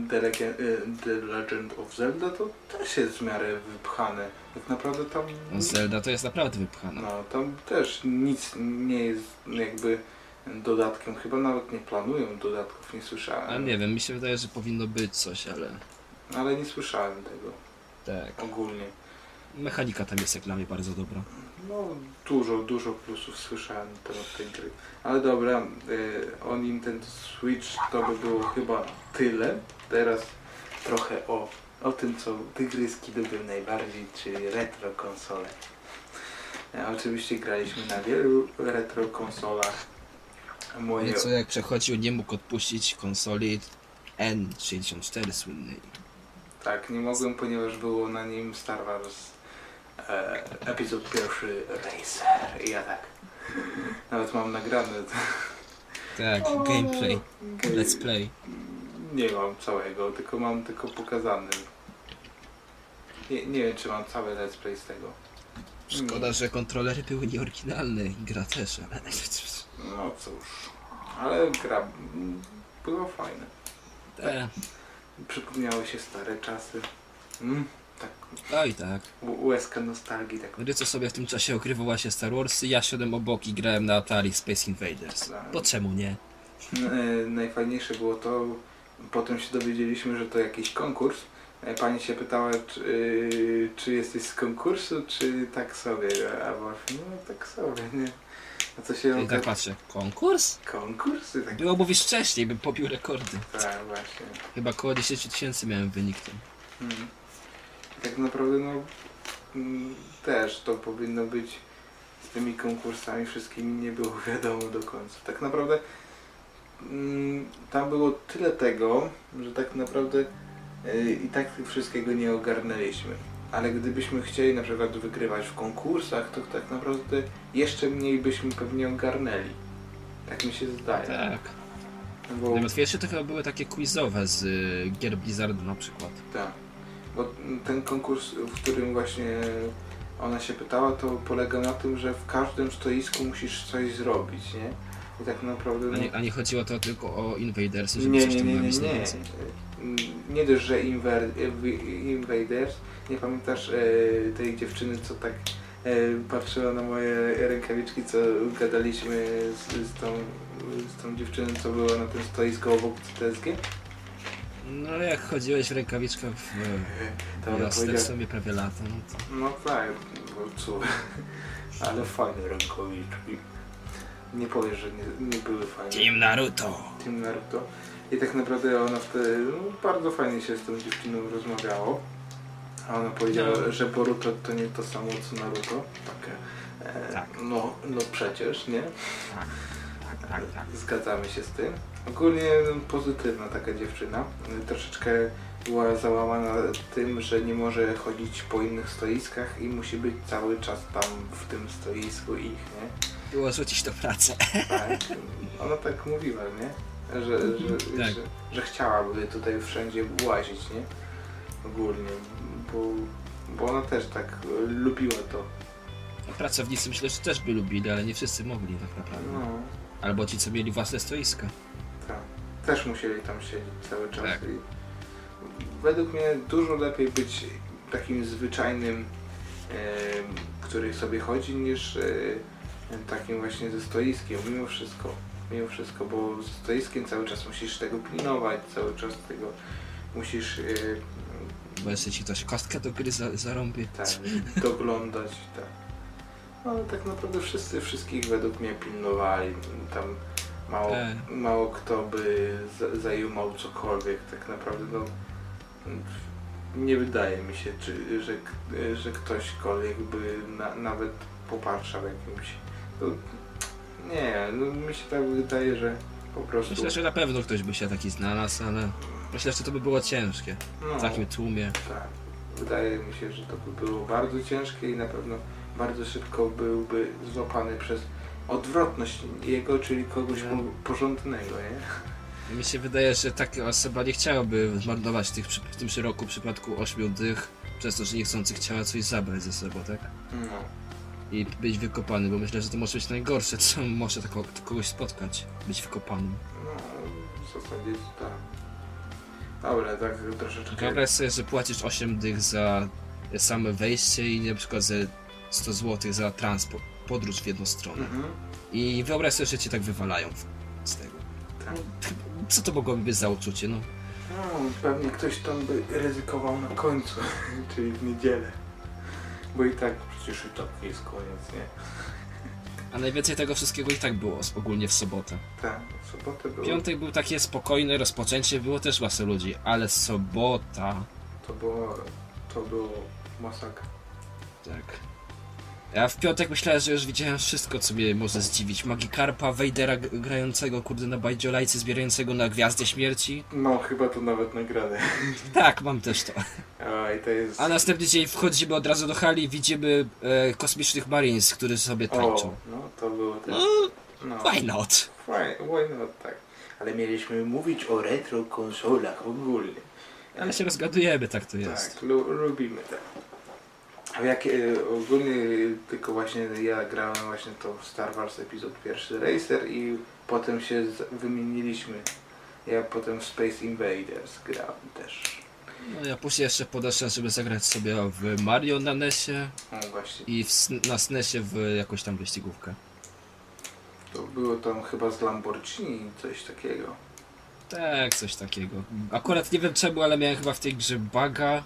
The, Lege- e, The Legend of Zelda, to też jest w miarę wypchane. Tak naprawdę tam, No Zelda to jest naprawdę wypchana. no, tam też nic nie jest jakby dodatkiem. Chyba nawet nie planują dodatków, nie słyszałem. A nie wiem, mi się wydaje, że powinno być coś, ale Ale nie słyszałem tego tak. ogólnie. Mechanika tam jest jak dla mnie bardzo dobra. No, dużo, dużo plusów słyszałem na temat tej gry. Ale dobra, y, o Nintendo Switch to by było chyba tyle. Teraz trochę o, o tym, co tygryski lubią najbardziej, czyli retro konsole. E, oczywiście graliśmy na wielu retro konsolach. Moje, Nieco jak przechodził, nie mógł odpuścić konsoli N64 słynnej. Tak, nie mogłem, ponieważ było na nim Star Wars e, epizod pierwszy Racer. I ja tak. Nawet mam nagrane. Tak, gameplay, let's play. Nie mam całego, tylko mam tylko pokazany. Nie, nie wiem, czy mam cały let's play z tego. Szkoda, że kontrolery były nieoryginalne i gra też, ale... No cóż. Ale gra mm, była fajna. Przypomniały się stare czasy. Mm, tak, i tak. u- łezka nostalgii tak. Ryco sobie w tym czasie ogrywał właśnie Star Warsy, ja siadłem obok i grałem na Atari Space Invaders. Bo czemu nie? N- e, Najfajniejsze było to, potem się dowiedzieliśmy, że to jakiś konkurs. E, Pani się pytała, czy, y, czy jesteś z konkursu, czy tak sobie, a właśnie, no tak sobie, nie. A co się I tak patrzę, konkurs? Konkursy, tak. Było wcześniej, bym pobił rekordy. Tak, właśnie. Chyba około 10 tysięcy miałem wynik ten. Mhm. Tak naprawdę, no, mm, też to powinno być z tymi konkursami wszystkimi nie było wiadomo do końca. Tak naprawdę mm, tam było tyle tego, że tak naprawdę y, i tak wszystkiego nie ogarnęliśmy. Ale gdybyśmy chcieli na przykład wygrywać w konkursach, to tak naprawdę jeszcze mniej byśmy pewnie ogarnęli. Tak mi się zdaje. Tak. Bo... Najłatwiejsze to chyba były takie quizowe z y, gier Blizzardu na przykład. Tak. Bo ten konkurs, w którym właśnie ona się pytała, to polega na tym, że w każdym stoisku musisz coś zrobić, nie? I tak naprawdę... A No, nie, a nie chodziło to tylko o Invadersy, żeby nie, coś nie, tam nie, nie, nie. więcej. Mm, Nie dość, że inver, Invaders, nie pamiętasz e, tej dziewczyny, co tak e, patrzyła na moje rękawiczki, co gadaliśmy z, z, tą, z tą dziewczyną, co była na tym stoisku obok TSG? No jak chodziłeś w rękawiczkach w ona z powiedziała, sobie prawie lata, no to... No tak, no co, ale fajne rękawiczki. Nie powiesz, że nie, nie były fajne. Team Naruto! Team Naruto. I tak naprawdę ona wtedy no, bardzo fajnie się z tą dziewczyną rozmawiało. A ona powiedziała, No. że Boruto to nie to samo co Naruto. Tak. E, Tak. No, no przecież, nie? Tak, tak, tak, tak. Zgadzamy się z tym. Ogólnie pozytywna taka dziewczyna. Troszeczkę była załamana tym, że nie może chodzić po innych stoiskach i musi być cały czas tam w tym stoisku ich, nie? Było rzucić do pracy. Tak. Ona tak mówiła, nie? Że, że, Tak. że, że chciałaby tutaj wszędzie łazić, nie? Ogólnie, bo, bo ona też tak e, lubiła to. Pracownicy myślę, że też by lubili, ale nie wszyscy mogli tak naprawdę. No, Albo ci, co mieli własne stoiska. tak. Też musieli tam siedzieć cały czas. Tak. I według mnie dużo lepiej być takim zwyczajnym, e, który sobie chodzi, niż e, takim właśnie ze stoiskiem, mimo wszystko. Mimo wszystko, bo ze stoiskiem cały czas musisz tego pilnować, cały czas tego musisz e, Bo jeszcze ci ktoś kostkę do gry za, zarąbie. tak, doglądać. Tak. No, ale tak naprawdę wszyscy wszystkich według mnie pilnowali. Tam mało, Tak. mało kto by za- zajumał cokolwiek. Tak naprawdę no, nie wydaje mi się, czy, że, że ktośkolwiek by na, nawet popatrzał jakimś. No, nie, no, mi się tak wydaje, że po prostu. Myślę, że na pewno ktoś by się taki znalazł, ale myślę, że to by było ciężkie. no, W takim tłumie. Tak. Wydaje mi się, że to by było bardzo ciężkie i na pewno bardzo szybko byłby złapany przez odwrotność jego, czyli kogoś No. po, porządnego, nie? Mi się wydaje, że taka osoba nie chciałaby zmarnować tych, w tym roku przypadku ośmiu dych, przez to, że niechcący chciała coś zabrać ze sobą, tak? No. I być wykopany, bo myślę, że to może być najgorsze, co może tako, kogoś spotkać. Być wykopanym. No, w zasadzie tak. Dobra, tak troszeczkę. Wyobraź sobie, że płacisz 8 dych za same wejście i na przykład ze 100 zł za transport, podróż w jedną stronę. Mhm. I wyobraź sobie, że cię tak wywalają z tego. Tak. Co to mogłoby być za uczucie, no? No, pewnie ktoś tam by ryzykował na końcu, czyli w niedzielę. Bo i tak przecież i tak jest koniec, nie? A najwięcej tego wszystkiego i tak było ogólnie w sobotę. Tak, sobotę było. Piątek był takie spokojne rozpoczęcie, było też masę ludzi, ale sobota... To było. To było masakra. Tak. Ja w piątek myślałem, że już widziałem wszystko, co mnie może zdziwić. Magikarpa, g- grającego, kurde, na bajdziolajce, zbierającego na Gwiazdę Śmierci. No, chyba to nawet nagrane. Tak, mam też to. A i to jest. A następny dzień wchodzimy od razu do hali i widzimy e, kosmicznych Marines, którzy sobie tańczą. O, no to było też. No, No, why not? Why, why not, tak. Ale mieliśmy mówić o retro konsolach ogólnie. Ale się rozgadujemy, tak to jest. Tak, lu, lubimy tak. A jak e, ogólnie tylko właśnie ja grałem właśnie to w Star Wars epizod pierwszy Racer i potem się wymieniliśmy. Ja potem w Space Invaders grałem też. No ja później jeszcze podeszłem, żeby zagrać sobie w Mario na NESie O właśnie, i w, na SNESie w jakąś tam wyścigówkę. To było tam chyba z Lamborghini coś takiego. Tak, coś takiego. Akurat nie wiem czemu, ale miałem chyba w tej grze baga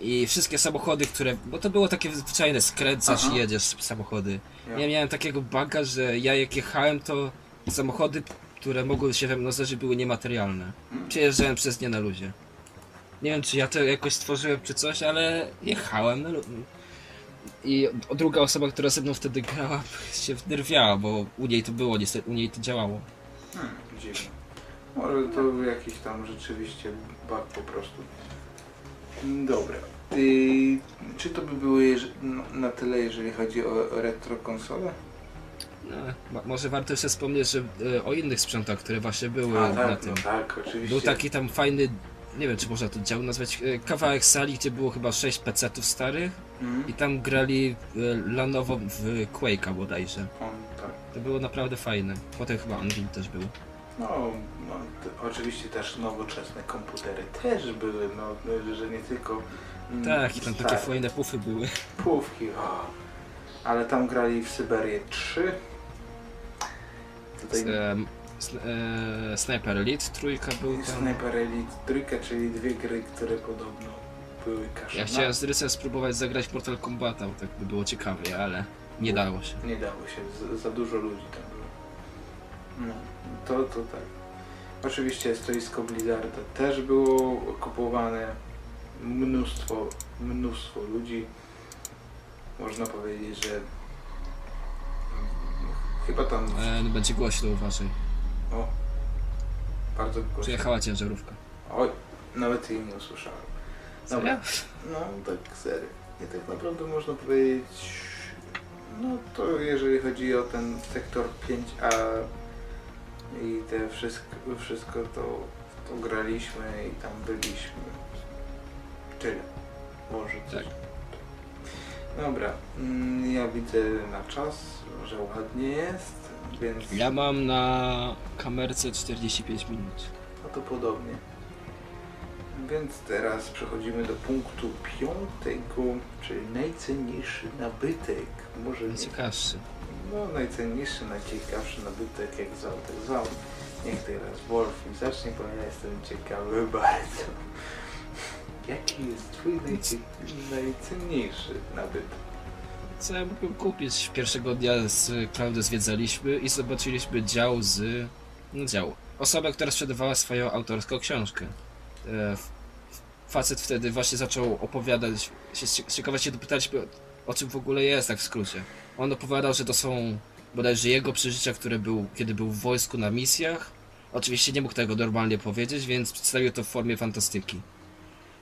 i wszystkie samochody, które... Bo to było takie zwyczajne, skręcasz Aha. i jedziesz samochody. Ja. Ja miałem takiego baga, że ja jak jechałem, to samochody, które mogły się we mną zderzyć, były niematerialne. Mm. Przejeżdżałem przez nie na luzie. Nie wiem, czy ja to jakoś stworzyłem, czy coś, ale jechałem na lu- I druga osoba, która ze mną wtedy grała, się wnerwiała, bo u niej to było, niestety, u niej to działało. Hmm, dziwne. Może to był jakiś tam rzeczywiście bug po prostu. Dobra. Y, czy to by było no, na tyle, jeżeli chodzi o, o retro konsole? No, mo- może warto jeszcze wspomnieć, że e, o innych sprzętach, które właśnie były A na tak, tym. no tak, oczywiście. Był taki tam fajny, nie wiem czy można to dział nazwać, e, kawałek sali, gdzie było chyba 6 PC-ów starych Mhm. i tam grali e, lanowo w Quake'a bodajże. On, tak. To było naprawdę fajne. Potem chyba Unreal też był. No, no to, oczywiście też nowoczesne komputery też były, no, że nie tylko mm, Tak, i tam takie stare. fajne pufy były. Pówki, o. Ale tam grali w Syberię 3. Tutaj s- e, Sniper Elite trójka był tam. Sniper Elite trójka, czyli dwie gry, które podobno były kaszane. Ja chciałem z Rysem spróbować zagrać Mortal Kombat, tak by było ciekawie, ale nie dało się. Nie dało się, za, dużo ludzi tam było. No, to, to tak. Oczywiście stoisko Blizzarda też było okupowane. mnóstwo, mnóstwo ludzi. Można powiedzieć, że chyba tam E, no będzie głośno, uważaj. O, bardzo głośno. Przyjechała ciężarówka. Oj, nawet jej nie usłyszałem. Dobra. No tak serio. I tak naprawdę można powiedzieć, no to jeżeli chodzi o ten sektor 5A i te wszystko, wszystko to, to graliśmy i tam byliśmy. Tyle. Może coś. Tak. Dobra, mm, ja widzę na czas, że ładnie jest, więc Ja mam na kamerce 45 minut. no to podobnie. Więc teraz przechodzimy do punktu piątego, czyli najcenniejszy nabytek. Może nie, Najciekawszy. no najcenniejszy, najciekawszy nabytek, jak zwał, tak zwał. Niech teraz Wolfie zacznie, bo ja jestem ciekawy bardzo. Jaki jest twój najcie- najcenniejszy nabytek? Co ja mógłbym kupić? Pierwszego dnia z Klaudy zwiedzaliśmy i zobaczyliśmy dział z... No dział. Osobę, która sprzedawała swoją autorską książkę. E, facet wtedy właśnie zaczął opowiadać, się z ciekawości dopytaliśmy o, o czym w ogóle jest, tak w skrócie. On opowiadał, że to są bodajże jego przeżycia, które był, kiedy był w wojsku na misjach. Oczywiście nie mógł tego normalnie powiedzieć, więc przedstawił to w formie fantastyki.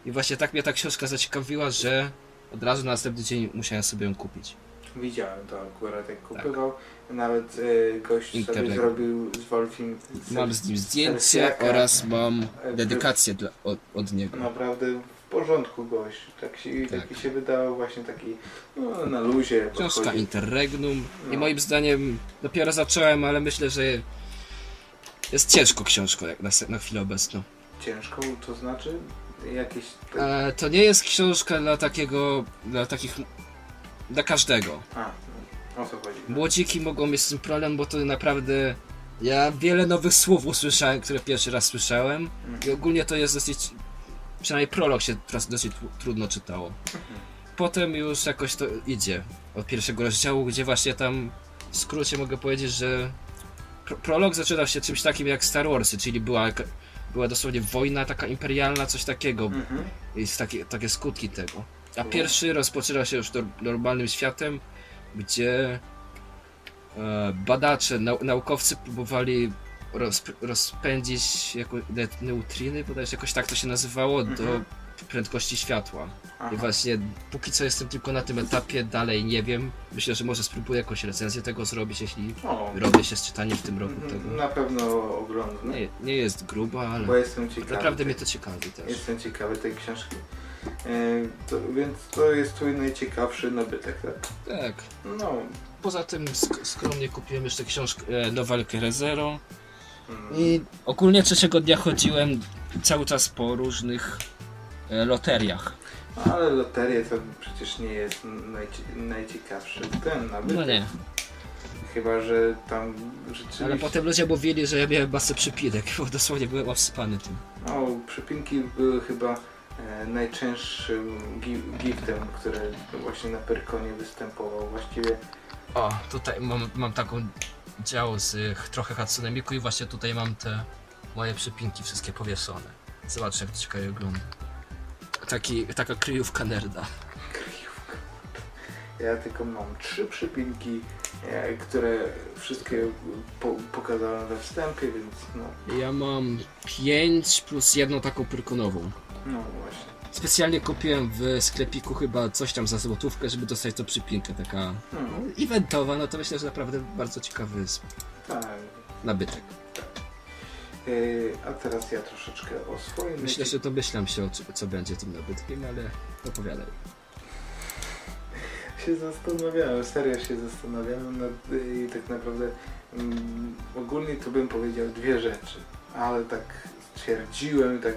I właśnie tak mnie ta książka zaciekawiła, że od razu na następny dzień musiałem sobie ją kupić. Widziałem to akurat jak kupywał. Nawet e, gość sobie Internet. zrobił z Wolfim Mam z nim zdjęcie oraz mam E, dedykację dla, od, od niego. Naprawdę w porządku gość. Tak się, Tak. taki się wydawał właśnie taki no, na luzie. Książka podchodzi. Interregnum i No. moim zdaniem dopiero zacząłem, ale myślę, że jest ciężko książką jak na, na chwilę obecną. Ciężką to znaczy jakieś... E, to nie jest książka dla takiego, dla takich, dla każdego. A, o co chodzi? Młodziki mogą mieć z tym problem, bo to naprawdę ja wiele nowych słów usłyszałem, które pierwszy raz słyszałem i ogólnie to jest dosyć, przynajmniej prolog się dosyć tru- trudno czytało. Potem już jakoś to idzie od pierwszego rozdziału, gdzie właśnie tam w skrócie mogę powiedzieć, że pro prolog zaczynał się czymś takim jak Star Warsy, czyli była, była dosłownie wojna taka imperialna, coś takiego Mhm. i takie, takie skutki tego. A pierwszy rozpoczyna się już nor- normalnym światem, gdzie e, badacze, nau naukowcy próbowali rozp rozpędzić jako, ne neutriny, bodajże jakoś tak to się nazywało, do Mhm. Prędkości światła. Aha. I właśnie póki co jestem tylko na tym etapie, dalej nie wiem. Myślę, że może spróbuję jakąś recenzję tego zrobić, jeśli O, robię się z czytaniem w tym roku tego. na pewno oglądam. Nie, nie jest gruba, Bo ale jestem ciekawy. naprawdę tej- mnie to ciekawi też. Jestem ciekawy tej książki. E, to, więc to jest twój najciekawszy nabytek, tak? Tak. No. Poza tym sk- skromnie kupiłem jeszcze książkę e, Nowelkę Rezero mm, i ogólnie trzeciego dnia chodziłem cały czas po różnych loteriach. Ale loterie to przecież nie jest najci najciekawszy ten nabytek. No nie, Chyba, że tam rzeczywiście... ale potem ludzie mówili, że ja miałem masę przypinek, bo dosłownie byłem obsypany tym. No, przypinki były chyba e, najczęstszym gi giftem, który właśnie na Pyrkonie występował. Właściwie O, tutaj mam, mam taką dział z e, trochę Hatsune Miku i właśnie tutaj mam te moje przypinki wszystkie powieszone. Zobacz jak to ciekawie wygląda. Taki, taka kryjówka nerda. kryjówka. Ja tylko mam trzy przypinki, e, które wszystkie po pokazałem we wstępie, więc no, Ja mam 5 plus jedną taką pyrkonową. no właśnie. Specjalnie kupiłem w sklepiku chyba coś tam za złotówkę, żeby dostać tą przypinkę, taka No, eventowa, no to myślę, że naprawdę bardzo ciekawy tak. nabytek. E, a teraz ja troszeczkę o swoim. Myślę, że domyślam się, o co- będzie tym nabytkiem, ale opowiadaj. się zastanawiałem, serio się zastanawiałem nad, i tak naprawdę mm, ogólnie to bym powiedział dwie rzeczy, ale tak stwierdziłem, tak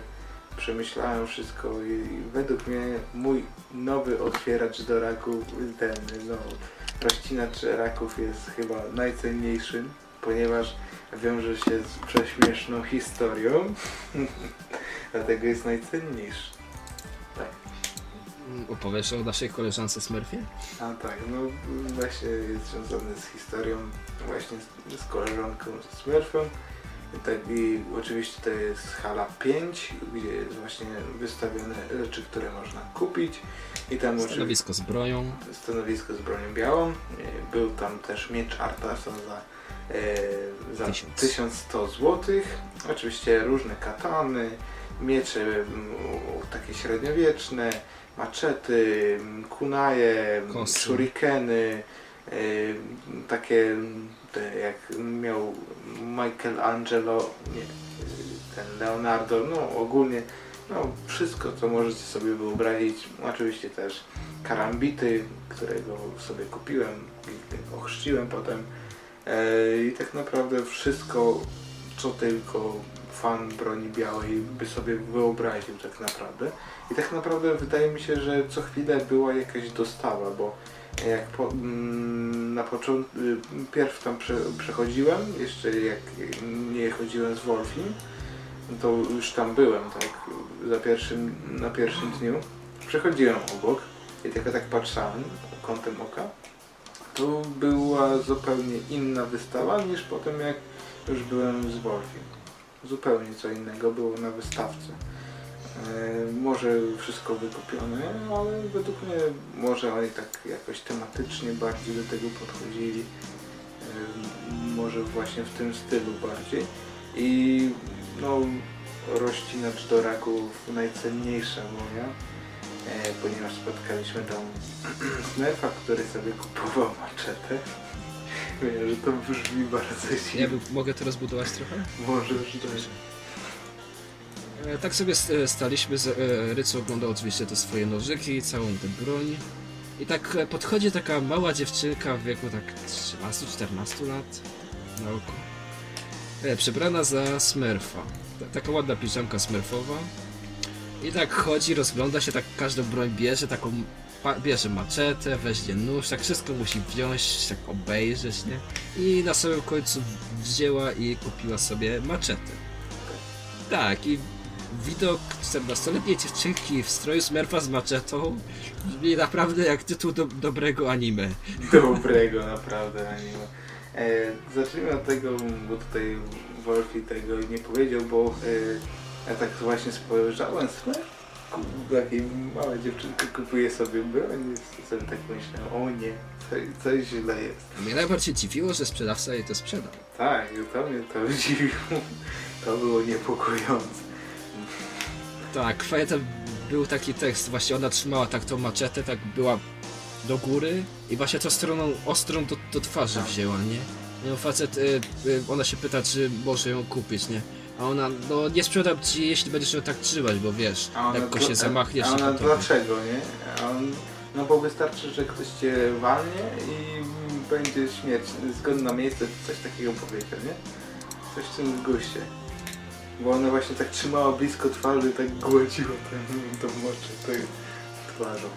przemyślałem wszystko i, i według mnie mój nowy otwieracz do raków, ten no, rozcinacz raków jest chyba najcenniejszym, ponieważ wiąże się z prześmieszną historią, dlatego jest najcenniejszy. Tak. Opowiesz o naszej koleżance Smurfie? A tak, no właśnie jest związany z historią właśnie z, z koleżanką Smurfem I, tak, I oczywiście to jest hala 5, gdzie jest właśnie wystawione rzeczy, które można kupić. I tam Stanowisko z bronią. stanowisko z bronią białą. E, Był tam też miecz Artasa za, za Tysiąc. 1100 zł. Oczywiście różne katany, miecze mm, takie średniowieczne, maczety, mm, kunaje, Kosy. shurikeny, e, takie te jak miał Michelangelo, nie, ten Leonardo, no ogólnie no, wszystko, co możecie sobie wyobrazić. Oczywiście też karambity, którego sobie kupiłem ochrzciłem potem. E, I tak naprawdę wszystko, co tylko fan broni białej by sobie wyobraził tak naprawdę. I tak naprawdę wydaje mi się, że co chwilę była jakaś dostawa, bo jak po, mm, na początku, pierw tam prze, przechodziłem, jeszcze jak nie chodziłem z Wolfim, to już tam byłem, tak, za pierwszym, na pierwszym dniu. Przechodziłem obok i tylko tak patrzałem kątem oka. To była zupełnie inna wystawa niż potem jak już byłem z Wolfim. Zupełnie co innego było na wystawce. E, może wszystko wykupione, ale według mnie może oni tak jakoś tematycznie bardziej do tego podchodzili. E, może właśnie w tym stylu bardziej. I no, rościnacz do raków najcenniejsza moja, ponieważ spotkaliśmy tam Smurfa, który sobie kupował maczetę. Wiem, że to brzmi bardzo Ja dziwnie. bym, mogę to rozbudować trochę? Możesz też. E, Tak sobie e, staliśmy, z, e, Rycu oglądał oczywiście te swoje nożyki i całą tę broń. I tak e, podchodzi taka mała dziewczynka w wieku tak 13-14 lat na oko. E, przebrana za Smurfa. Ta, taka ładna piżamka Smurfowa. I tak chodzi, rozgląda się, tak każdą broń bierze, taką bierze maczetę, weźmie nóż, tak wszystko musi wziąć, tak obejrzeć, nie? I na samym końcu wzięła i kupiła sobie maczetę. Tak, i widok 14-letniej dziewczynki w stroju Smurfa z maczetą brzmi naprawdę jak tytuł do, dobrego anime. Dobrego naprawdę anime. E, zacznijmy od tego, bo tutaj Wolfi tego nie powiedział, bo e, ja tak właśnie spojrzałem sobie, takiej mała dziewczynka kupuje sobie broń i sobie tak myślę, o nie, coś, coś źle jest. Mnie najbardziej dziwiło, że sprzedawca jej to sprzedał. Tak, to mnie to dziwiło, to było niepokojące. Tak, pamiętam, był taki tekst, właśnie ona trzymała tak tą maczetę, tak była do góry i właśnie to stroną ostrą do, do twarzy wzięła, nie? No facet, y, y, ona się pyta, czy może ją kupić, nie? A ona, no nie sprzedam ci, jeśli będziesz ją tak trzymać, bo wiesz, ona lekko się zamachniesz a ona dlaczego, nie? On, no bo wystarczy, że ktoś cię walnie i będzie śmierć, zgon na miejsce, coś takiego powiedział, nie? Coś w tym guście. Bo ona właśnie tak trzymała blisko twarzy, tak gładziła tą moczę twarzą.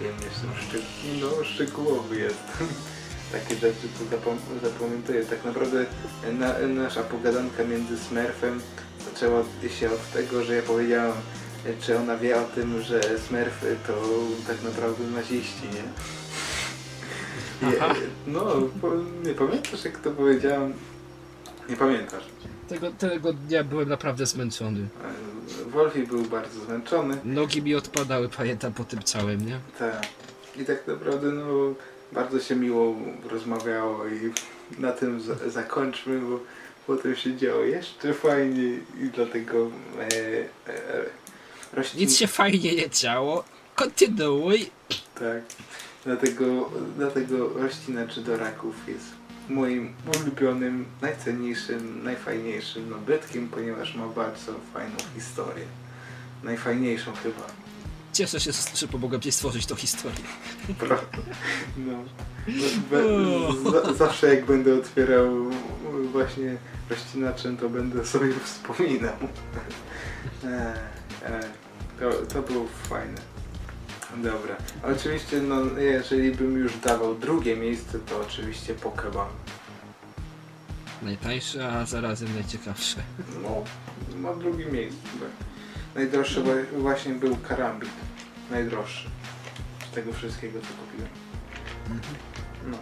Wiem, jestem szczeg no, szczegółowy jest. Takie rzeczy to zapom- zapamiętuję. Tak naprawdę na, nasza pogadanka między Smurfem zaczęła się od tego, że ja powiedziałem, czy ona wie o tym, że Smurfy to tak naprawdę naziści, nie? Je, no, po, nie pamiętasz jak to powiedziałem? Nie pamiętasz. Tego, tego dnia byłem naprawdę zmęczony. Wolfi był bardzo zmęczony. Nogi mi odpadały, pamiętam po tym całym, nie? Tak. I tak naprawdę no, bardzo się miło rozmawiało i na tym za- zakończmy, bo potem się działo jeszcze fajniej i dlatego e, e, roślin... Nic się fajnie nie działo. Kontynuuj. Tak. Dlatego, dlatego roślinaczy do raków jest moim ulubionym, najcenniejszym, najfajniejszym nabytkiem, ponieważ ma bardzo fajną historię. Najfajniejszą chyba. Cieszę się, że pomogłem ci stworzyć tą historię. No. Zawsze jak będę otwierał właśnie roślinaczem, to będę sobie wspominał. E, e, to, to było fajne. Dobra. Oczywiście, no, jeżeli bym już dawał drugie miejsce, to oczywiście Pokémon. Najtańsze, a zarazem najciekawsze. No, na drugim miejscu. Tak. Najdroższy właśnie był Karambit. Najdroższy. Z tego wszystkiego, co kupiłem. No.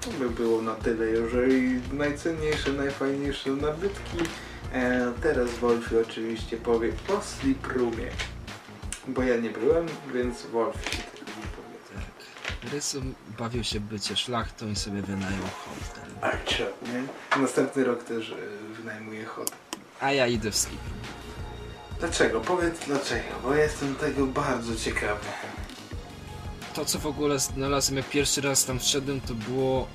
to by było na tyle. Jeżeli najcenniejsze, najfajniejsze nabytki, e, teraz Wolfie oczywiście powie o Sleep Roomie. Bo ja nie byłem, więc Wolfie się tego nie powie. Tak. Rysum bawił się bycie szlachtą i sobie wynajął hotel. Archer, nie? Następny rok też e, wynajmuje hotel. A ja idę w skip. Dlaczego? Powiedz dlaczego, bo jestem tego bardzo ciekawy. To co w ogóle znalazłem jak pierwszy raz tam wszedłem to było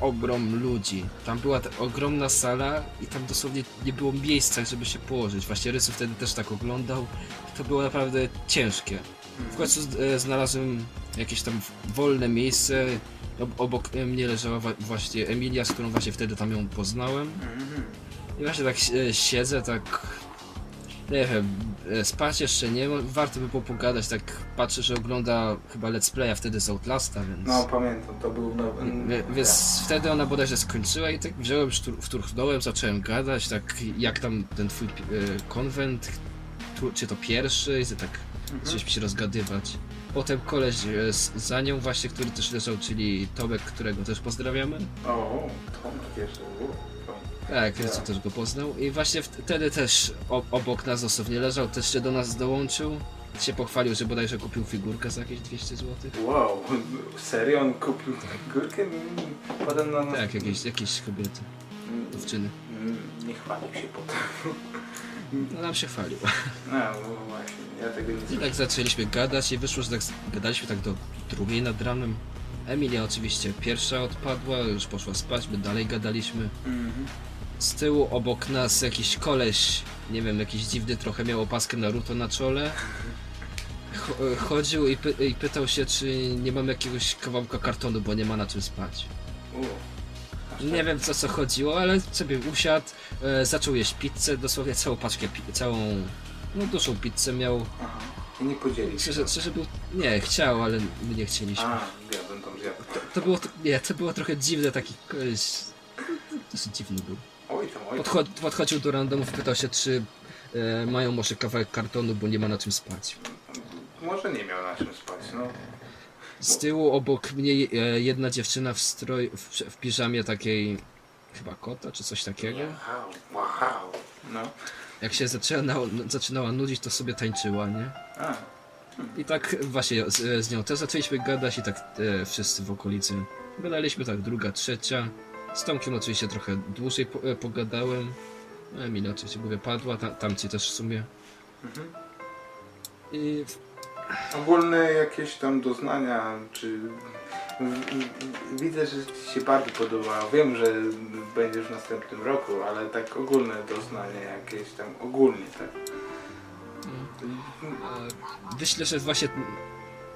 ogrom ludzi. Tam była ta ogromna sala i tam dosłownie nie było miejsca, żeby się położyć. Właśnie Rysu wtedy też tak oglądał. To było naprawdę ciężkie. W końcu z- e, znalazłem jakieś tam wolne miejsce. Ob- Obok mnie leżała właśnie Emilia, z którą właśnie wtedy tam ją poznałem. Mhm. I właśnie tak e, siedzę, tak. Nie wiem, e, spać jeszcze nie, warto by było pogadać, tak patrzę, że ogląda chyba let's playa wtedy z Outlasta, więc... No pamiętam, to był. Wie- Więc wtedy ona bodajże skończyła i tak wziąłem, sztur- wturchnąłem, zacząłem gadać, tak jak tam ten twój e, konwent, tu- czy to pierwszy, i tak Mhm. się rozgadywać. Potem koleś e, z- za nią właśnie, który też leżał, czyli Tomek, którego też pozdrawiamy. O, Tomek jeszcze. Tak, Rycu też go poznał i właśnie wtedy też obok nas dosłownie leżał, też się do nas dołączył. Się pochwalił, że bodajże kupił figurkę za jakieś 200 zł. Wow, serio on kupił górkę? Potem na nas... Tak, jakieś, jakieś kobiety, Mm, dziewczyny. mm, Nie chwalił się potem. No nam się chwalił. No no właśnie, ja tego nie I tak zaczęliśmy gadać i wyszło, że tak gadaliśmy tak do drugiej nad ranem. Emilia oczywiście pierwsza odpadła, już poszła spać, my dalej gadaliśmy. Mhm. Z tyłu obok nas jakiś koleś, nie wiem, jakiś dziwny trochę miał opaskę Naruto na czole. Cho- Chodził i, py i pytał się, czy nie mam jakiegoś kawałka kartonu, bo nie ma na czym spać. Nie wiem co co chodziło, ale sobie usiadł, e, zaczął jeść pizzę, dosłownie całą paczkę, pi całą, no dużą pizzę miał. Aha. I nie podzielił się. Szczerze, szczerze był, nie, chciał, ale my nie chcieliśmy. A, tam to było, nie, to było trochę dziwne, taki koleś, dosyć dziwny był. Podcho podchodził do randomów, pytał się, czy e, mają może kawałek kartonu, bo nie ma na czym spać. Może nie miał na czym spać, no. Z tyłu obok mnie e, jedna dziewczyna w stroj, w, w piżamie takiej, chyba kota, czy coś takiego. Wow, wow. No. Jak się zaczyna, zaczynała nudzić, to sobie tańczyła, nie? A, I tak właśnie z, z nią też zaczęliśmy gadać i tak e, wszyscy w okolicy. Gadaliśmy tak druga, trzecia. Z Tomkiem oczywiście trochę dłużej po, e, pogadałem. No, Emilia oczywiście mówię padła, ta, tamci też w sumie. mhm. I Ogólne jakieś tam doznania, czy... w- w- Widzę, że Ci się bardzo podobało. Wiem, że będziesz w następnym roku, ale tak ogólne doznania jakieś tam ogólnie, tak? e, myślę, że właśnie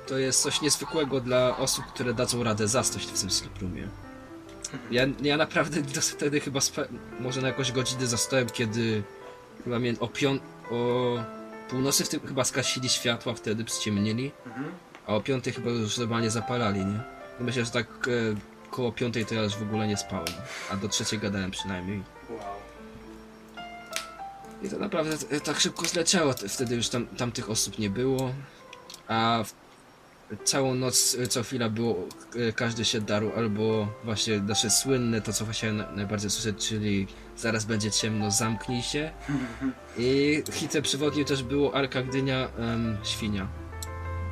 to jest coś niezwykłego dla osób, które dadzą radę zasnąć w tym sleep roomie. Ja, ja naprawdę do- wtedy chyba może na jakąś godzinę zastałem, kiedy chyba o pią... o północy w tym chyba skasili światła wtedy, przyciemnili. Mhm. A o piątej chyba już normalnie zapalali, nie? No myślę, że tak e, koło piątej to ja już w ogóle nie spałem. A do trzeciej gadałem przynajmniej. Wow. I to naprawdę e, tak szybko zleciało. Wtedy już tam, tam tych osób nie było. A w, całą noc e, co chwila było, e, każdy się darł, albo właśnie nasze słynne, to co właśnie na, najbardziej słyszeć, czyli zaraz będzie ciemno, zamknij się. I hitem przewodnim też było Arka Gdynia, em, Świnia.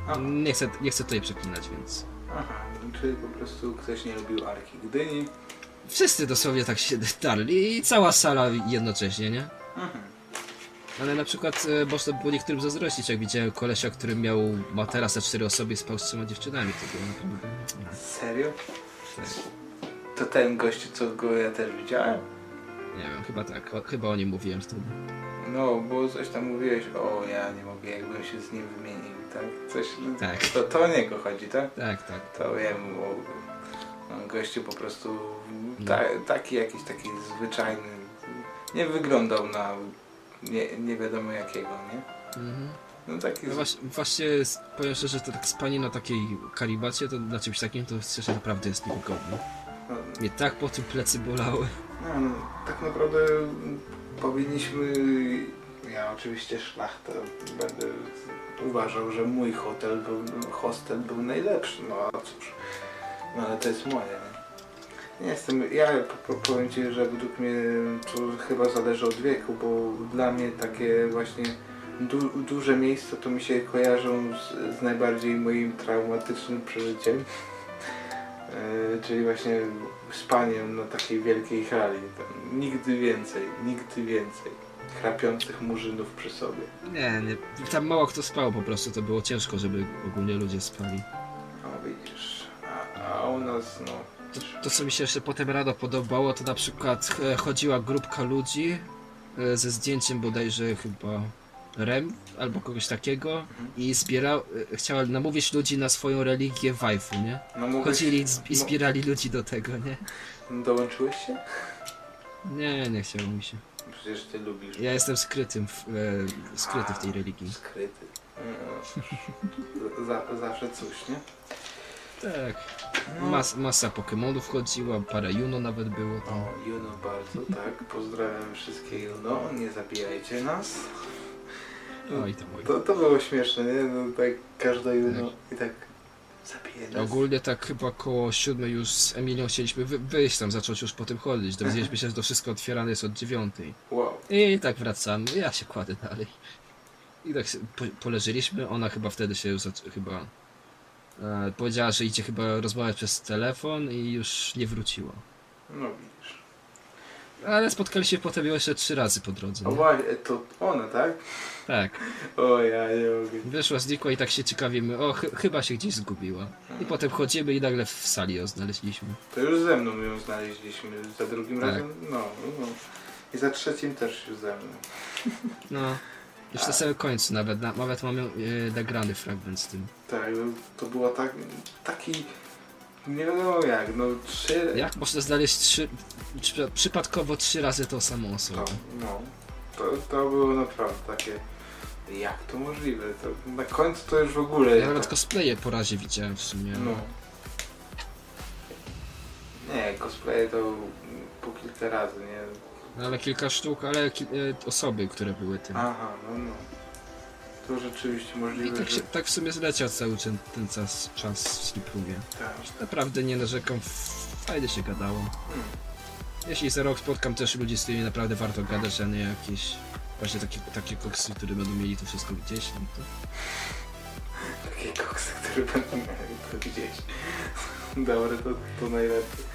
Aha. Nie chcę, nie chcę tutaj przeklinać, więc... Aha, czyli po prostu ktoś nie lubił Arki Gdyni. Wszyscy dosłownie tak się darli i cała sala jednocześnie, nie? Mhm. Ale na przykład e, można było niektórym zazdrościć, jak widziałem kolesia, który miał materac na cztery osoby i spał z trzema dziewczynami. To było naprawdę... Serio? To ten gościu, co go ja też widziałem? Nie wiem, chyba tak. O, chyba o nim mówiłem wtedy. No, bo coś tam mówiłeś, o ja nie mogę, jakbym się z nim wymienił, tak? Coś, no, Tak. To, to o niego chodzi, tak? Tak, tak. To wiem, bo gościu po prostu No. ta, taki jakiś taki zwyczajny, nie wyglądał na nie, nie wiadomo jakiego, nie? Mhm. No taki No właśnie, właśnie powiem szczerze, że to tak spanie na takiej karibacie, to na czymś takim, to szczerze naprawdę jest niewygodne. no, Mnie tak po tym plecy bolały. no, no, tak naprawdę powinniśmy, ja oczywiście szlachta będę uważał, że mój hotel był, hostel był najlepszy, no a cóż, no ale to jest moje, nie? Nie jestem, ja po- po- powiem Ci, że według mnie to chyba zależy od wieku, bo dla mnie takie właśnie du, duże miejsca to mi się kojarzą z, z najbardziej moim traumatycznym przeżyciem. E, czyli właśnie spaniem na takiej wielkiej hali. Tam nigdy więcej, nigdy więcej chrapiących murzynów przy sobie. Nie, nie. Tam mało kto spał po prostu, to było ciężko, żeby ogólnie ludzie spali. O widzisz, a, a u nas no... To, co mi się jeszcze potem rano podobało, to na przykład e, chodziła grupka ludzi e, ze zdjęciem bodajże chyba Rem albo kogoś takiego i zbierał, e, chciała namówić ludzi na swoją religię waifu, nie? no mogłeś- Chodzili i zbierali ludzi do tego, nie? Dołączyłeś się? Nie, nie chciało mi się. Przecież Ty lubisz. Ja jestem skrytym w, e, skryty w tej religii. Skryty. No, za, zawsze coś, nie? Tak. No. Mas, masa Pokemonów chodziła, parę Juno nawet było tam. O, Juno bardzo, tak. Pozdrawiam wszystkie Juno. Nie zabijajcie nas. Oj tam, oj. To, to było śmieszne, nie? No tak każda Juno i tak zabije nas. Ogólnie tak chyba koło siódmej już z Emilią chcieliśmy wy wyjść tam, zacząć już po tym chodzić. Dowiedzieliśmy się, że to wszystko otwierane jest od dziewiątej. Wow. I tak wracamy, ja się kładę dalej. I tak się po poleżeliśmy, ona chyba wtedy się już zac- chyba powiedziała, że idzie chyba rozmawiać przez telefon i już nie wróciła. No widzisz. Ale spotkaliśmy się potem jeszcze trzy razy po drodze. O Nie? właśnie, to ona, tak? Tak. O ja nie mogę. Wyszła, znikła i tak się ciekawimy, o chy chyba się gdzieś zgubiła. I potem chodzimy i nagle w sali ją znaleźliśmy. To już ze mną ją znaleźliśmy. Za drugim Tak. razem? No, no. I za trzecim też już ze mną. No. Już na samym końcu nawet, na, nawet mamy e, nagrany fragment z tym. Tak, no, to było tak, taki, nie wiadomo jak, no trzy... Jak można znaleźć trzy, przy, przypadkowo trzy razy tą samą osobę? To, no, to, to było naprawdę takie, jak to możliwe, to na końcu to już w ogóle... Ja nawet cosplaye po razie widziałem w sumie. No. Nie, cosplay to po kilka razy, nie? No, Ale kilka sztuk, ale ki, e, osoby, które były tym. Aha, no no. To rzeczywiście I możliwe, tak, się, że... tak w sumie zleciał cały ten, ten czas, czas w Sleeproomie. Tak. Naprawdę nie narzekam, fajnie się gadało. Hmm. Jeśli za rok spotkam też ludzi, z którymi naprawdę warto gadać, a nie jakieś właśnie takie, takie koksy, które będą mieli to wszystko gdzieś, no to... Takie koksy, które będą mieli to gdzieś. Dobre, to, to najlepiej.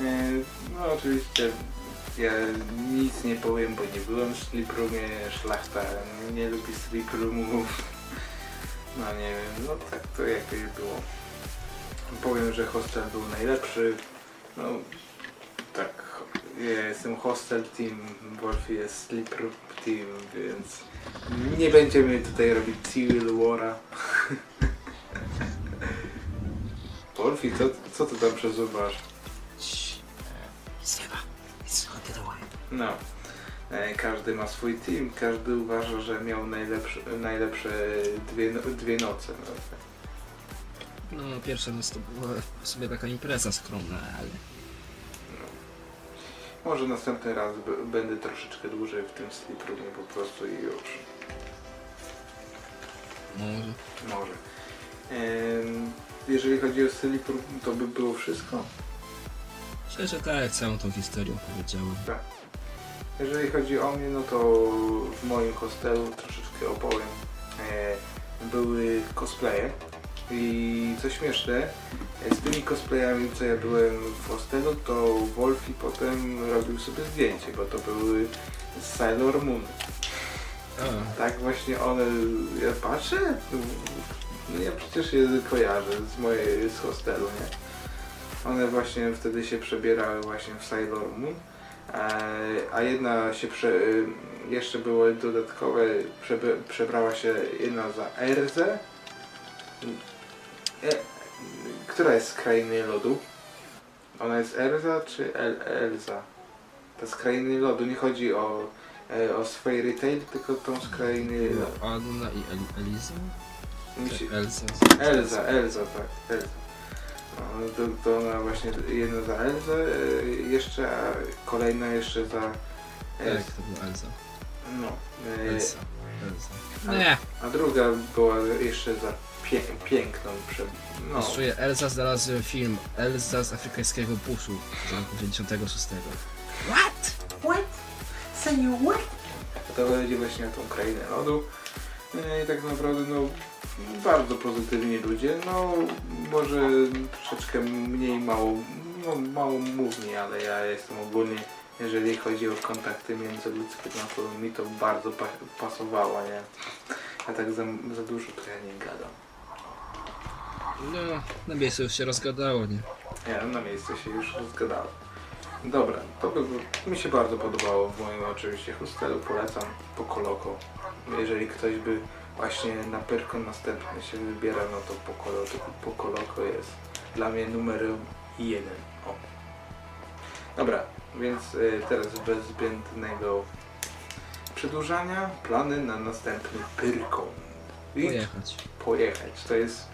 E, No oczywiście ja nic nie powiem, bo nie byłem w sleep roomie, szlachta nie lubi sleep roomów. No nie wiem, no tak to jakoś było. Powiem, że hostel był najlepszy. No tak, ja jestem hostel team, Wolfie jest sleep room team, więc nie będziemy tutaj robić Civil War'a. Wolfie, co, co ty tam przesuwasz? No. E, Każdy ma swój team, każdy uważa, że miał najlepsze, najlepsze dwie, no- dwie noce. No. No, pierwsza noc to była w sumie taka impreza skromna, ale... Może następny raz będę troszeczkę dłużej w tym sleep roomie po prostu i już. Może. Może. Em, Jeżeli chodzi o sleep room, to by było wszystko. Szczerze tak, całą tą historię powiedziałem. Jeżeli chodzi o mnie, no to w moim hostelu troszeczkę opowiem. E, były cosplaye i co śmieszne, e, z tymi cosplayami, co ja byłem w hostelu, to Wolfi potem robił sobie zdjęcie, bo to były z Sailor Moon. A, Tak właśnie one, ja patrzę, no ja przecież je kojarzę z mojej, z hostelu, nie? One właśnie wtedy się przebierały właśnie w Sailor Moon, e, a jedna się prze, y, jeszcze były dodatkowe, przebrała się jedna za Erzę, e, która jest z Krainy Lodu? Ona jest Erza czy El, Elza? Ta z Krainy Lodu, nie chodzi o, e, o swój retail, tylko tą z Krainy Lodu. Anna i El Eliza? Elza? Elza, Elza, tak, Elza. No, to, to ona właśnie jedna za Elzę, e, jeszcze, a kolejna jeszcze za... Tak, to była Elza. No. e, Elsa. Elza. Nie, A druga była jeszcze za pie piękną. Prze no, czuję Elza znalazłem film Elza z afrykańskiego buszu z roku 96. What? What? Say you what? To będzie właśnie na tą krainę lodu. E, I tak naprawdę no bardzo pozytywni ludzie. No może troszeczkę mniej mało, no, mało mówni, ale ja jestem ogólnie, jeżeli chodzi o kontakty międzyludzkie, no to mi to bardzo pa pasowało, nie? A tak za, za dużo to ja nie gadam. No, na miejscu już się rozgadało, nie? Nie, na miejsce się już zgadało. Dobra, to by, mi się bardzo podobało w moim oczywiście hostelu, polecam po Koloko. Jeżeli ktoś by właśnie na Pyrkon następny się wybiera, no to po Koloko, po Koloko jest dla mnie numerem jeden. O. Dobra, więc y, teraz bez zbędnego przedłużania, plany na następny Pyrkon. I Pojechać. pojechać. To jest.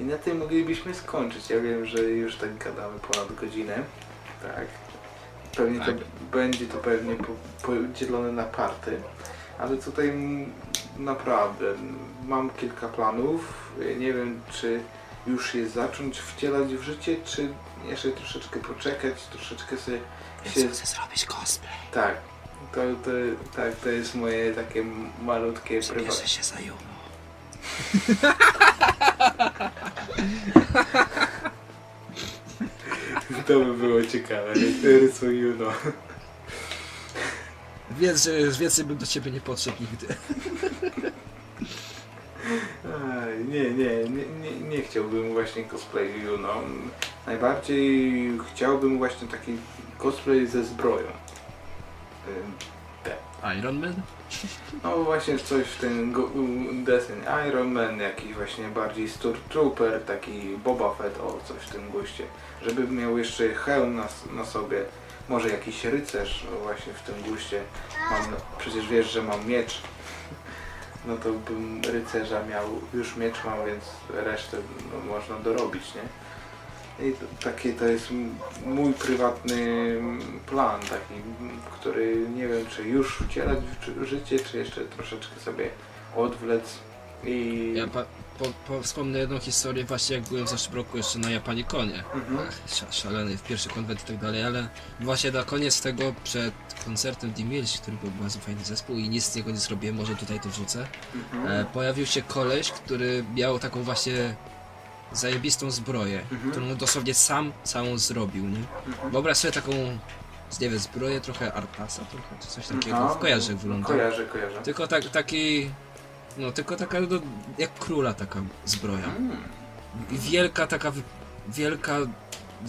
I na tym moglibyśmy skończyć. Ja wiem, że już tak gadamy ponad godzinę. Tak. Pewnie Tak. to będzie to pewnie po, podzielone na party. Ale tutaj naprawdę mam kilka planów. Nie wiem, czy już je zacząć wcielać w życie, czy jeszcze troszeczkę poczekać, troszeczkę sobie się chcę zrobić cosplay. tak. To, to, tak, to jest moje takie malutkie prywatne. się za Juno. To by było ciekawe, nie? Rysuję, no. Wiedz, więcej bym do ciebie nie podszedł nigdy. Nie, nie, nie, nie, chciałbym właśnie cosplayu, no. Najbardziej chciałbym właśnie taki cosplay ze zbroją. Iron Man? No właśnie coś w ten deseń Iron Man, jakiś właśnie bardziej Stormtrooper, taki Boba Fett, o coś w tym guście. Żeby miał jeszcze hełm na, na sobie, może jakiś rycerz o, właśnie w tym guście. Mam, przecież wiesz, że mam miecz. No to bym rycerza miał, już miecz mam, więc resztę no, można dorobić, nie? I to, takie to jest mój prywatny plan, taki, który nie wiem, czy już wcielać w ży- życie, czy jeszcze troszeczkę sobie odwlec i... Ja po, po, wspomnę jedną historię właśnie jak byłem w zeszłym roku jeszcze na Japanii konie. Mhm. Ach, sza- szaleny, w pierwszy konwent i tak dalej, ale właśnie na koniec tego, przed koncertem Mills, który był bardzo fajny zespół i nic z niego nie zrobiłem, może tutaj to wrzucę, Mhm. e, pojawił się koleś, który miał taką właśnie zajebistą zbroję, Mhm. którą dosłownie sam całą zrobił, nie? Mhm. Wyobraź sobie taką, nie wiem, zbroję trochę Artasa trochę, czy coś takiego, Aha. kojarzę jak wygląda. Kojarzę, kojarzę. Tylko tak, taki, no tylko taka, no, jak króla taka zbroja. Mm. I wielka taka, wielka,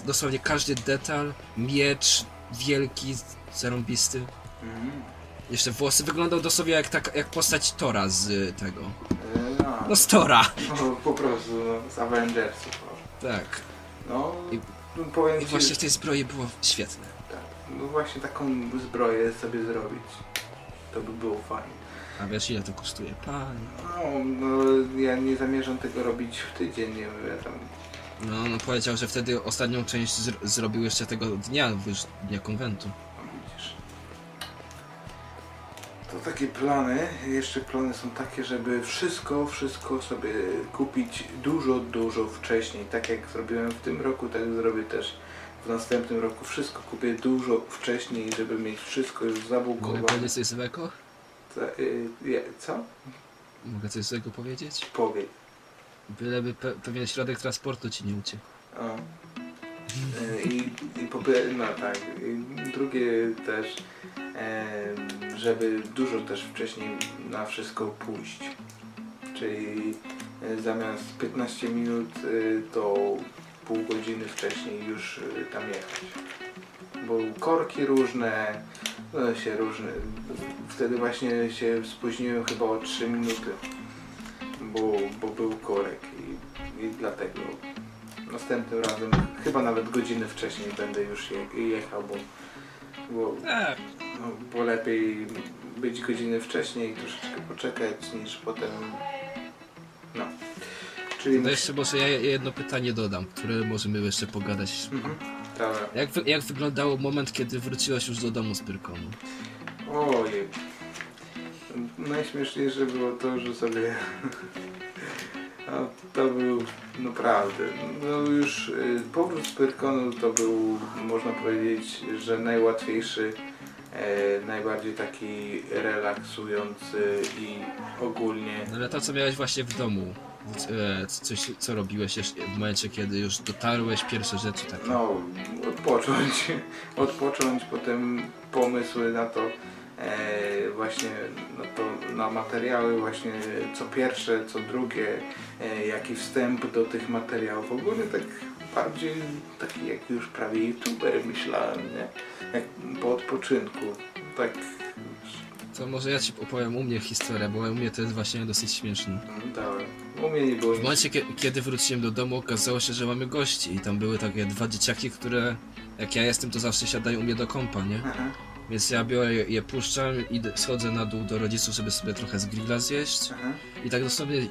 dosłownie każdy detal, miecz wielki, zarąbisty. Mm. Jeszcze włosy wyglądał dosłownie jak, tak, jak postać Tora z y, tego. E, a, No z Tora! no, po prostu no, z Avengersów. no. Tak. No, I- no, powiem I ci, właśnie w tej zbroi było świetne. tak, no właśnie taką zbroję sobie zrobić. To by było fajnie. A wiesz ile to kosztuje? Panie. No, no ja nie zamierzam tego robić w tydzień, nie wiem, ja tam No, no powiedział, że wtedy ostatnią część zr zrobił jeszcze tego dnia, wiesz, dnia konwentu. No widzisz. To takie plany, jeszcze plany są takie, żeby wszystko, wszystko sobie kupić dużo, dużo wcześniej. Tak jak zrobiłem w tym roku, tak zrobię też w następnym roku. Wszystko kupię dużo wcześniej, żeby mieć wszystko już Mogę zabukowane. powiedzieć coś złego? Co? y, je- Co? Mogę coś złego powiedzieć? Powiedz. Byleby pe pewien środek transportu ci nie uciekł. O. E, I, i po, no tak, i drugie też, żeby dużo też wcześniej na wszystko pójść. Czyli zamiast 15 minut to pół godziny wcześniej już tam jechać. Bo korki różne, no się różne. Wtedy właśnie się spóźniłem chyba o 3 minuty, bo, bo był korek i, i dlatego następnym razem chyba nawet godzinę wcześniej będę już je, jechał, bo, bo, Tak. no, bo lepiej być godzinę wcześniej i troszeczkę poczekać niż potem no. Czyli To jeszcze może ja jedno pytanie dodam, które możemy jeszcze pogadać. Mhm. Dobra. Jak, wy, jak wyglądał moment, kiedy wróciłeś już do domu z Pyrkonu? Ojej. Najśmieszniejsze było to, że sobie... No, to był naprawdę, no już y, powrót z Pyrkonu to był, można powiedzieć, że najłatwiejszy, e, najbardziej taki relaksujący i ogólnie No ale to co miałeś właśnie w domu, coś co robiłeś jeszcze w momencie kiedy już dotarłeś, pierwsze rzeczy takie. no, odpocząć, odpocząć, potem pomysły na to, e, właśnie no to na materiały właśnie co pierwsze, co drugie, e, jaki wstęp do tych materiałów. Ogólnie tak bardziej taki jak już prawie youtuber myślałem, nie? Jak po odpoczynku. Tak To może ja ci opowiem u mnie historię, bo u mnie to jest właśnie dosyć śmieszne. dałem. U mnie nie było W nic. momencie, kie- kiedy wróciłem do domu, okazało się, że mamy gości i tam były takie dwa dzieciaki, które jak ja jestem, to zawsze siadają u mnie do kąpa, nie? Aha, Więc ja biorę je, je puszczam i d- schodzę na dół do rodziców, żeby sobie trochę z grilla zjeść. aha, I tak dosłownie i-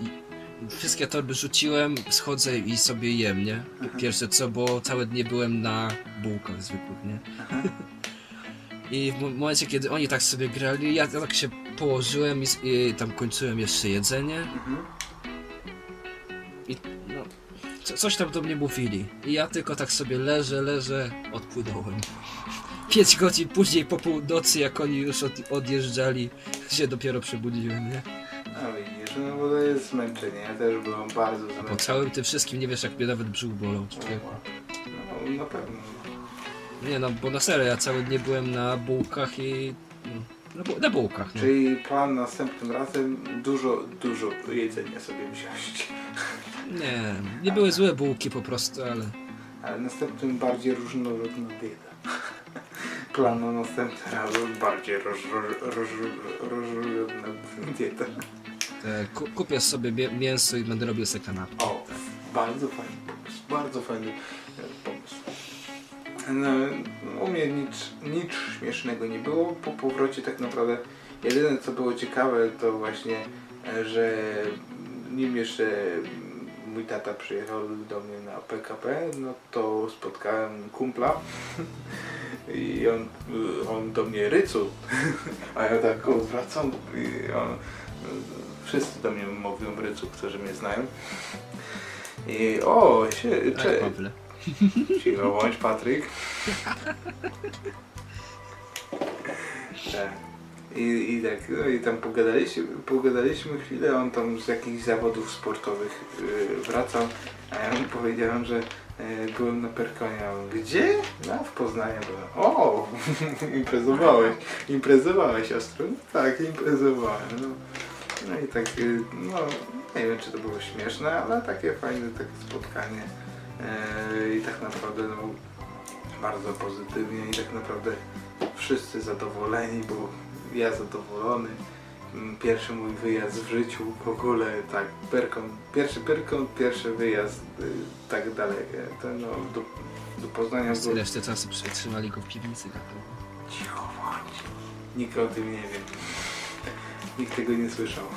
wszystkie torby rzuciłem, schodzę i sobie jem, nie? Pierwsze co, bo całe dnie byłem na bułkach zwykłych, nie? aha. I w mo- momencie, kiedy oni tak sobie grali, ja tak się położyłem i, i tam kończyłem jeszcze jedzenie Mhm. i no, co, coś tam do mnie mówili. I ja tylko tak sobie leżę, leżę, odpłynąłem. Pięć godzin później po północy, jak oni już od, odjeżdżali, się dopiero przebudziłem, nie? A widzisz, no bo to jest zmęczenie. Ja też byłem bardzo Po zmęczony. całym tym wszystkim nie wiesz, jak mnie nawet brzuch bolał. człowieku. No, na pewno. Nie no, bo na serio, ja całe dnie byłem na bułkach i... No, na, bu- na bułkach, no. Czyli plan następnym razem dużo, dużo jedzenia sobie wziąć. Nie, nie były złe bułki po prostu, ale... Ale następnym bardziej różnorodna dieta. Plan na następny raz bardziej różnorodna dieta. Kupię sobie mię- mięso i będę robił sobie kanapkę. O, bardzo fajny pomysł. Bardzo fajny pomysł. No, u mnie nic, nic śmiesznego nie było. Po powrocie tak naprawdę jedyne co było ciekawe to właśnie, e, że nim jeszcze mój tata przyjechał do mnie na PKP, no to spotkałem kumpla i on, on do mnie rycu, a ja tak odwracam i on, wszyscy do mnie mówią rycu, którzy mnie znają. I o, się, cze. Cicho bądź Patryk. Tak. I, I tak, no i tam pogadaliśmy, pogadaliśmy chwilę, on tam z jakichś zawodów sportowych yy, wracał, a ja mu powiedziałem, że yy, byłem na Perkonie, gdzie? No w Poznaniu byłem. O, imprezowałeś, imprezowałeś ostro? No, tak, imprezowałem. No. no i tak, yy, no nie wiem czy to było śmieszne, ale takie fajne takie spotkanie i tak naprawdę no, bardzo pozytywnie i tak naprawdę wszyscy zadowoleni, bo ja zadowolony. Mm, Pierwszy mój wyjazd w życiu w ogóle, tak, Perkon, pierwszy Perkon, pierwszy wyjazd y, tak daleko, to no, do, do Poznania było... Resztę czasu przetrzymali go w piwnicy. tak. Cicho bądź. Nikt o tym nie wie. Nikt tego nie słyszał.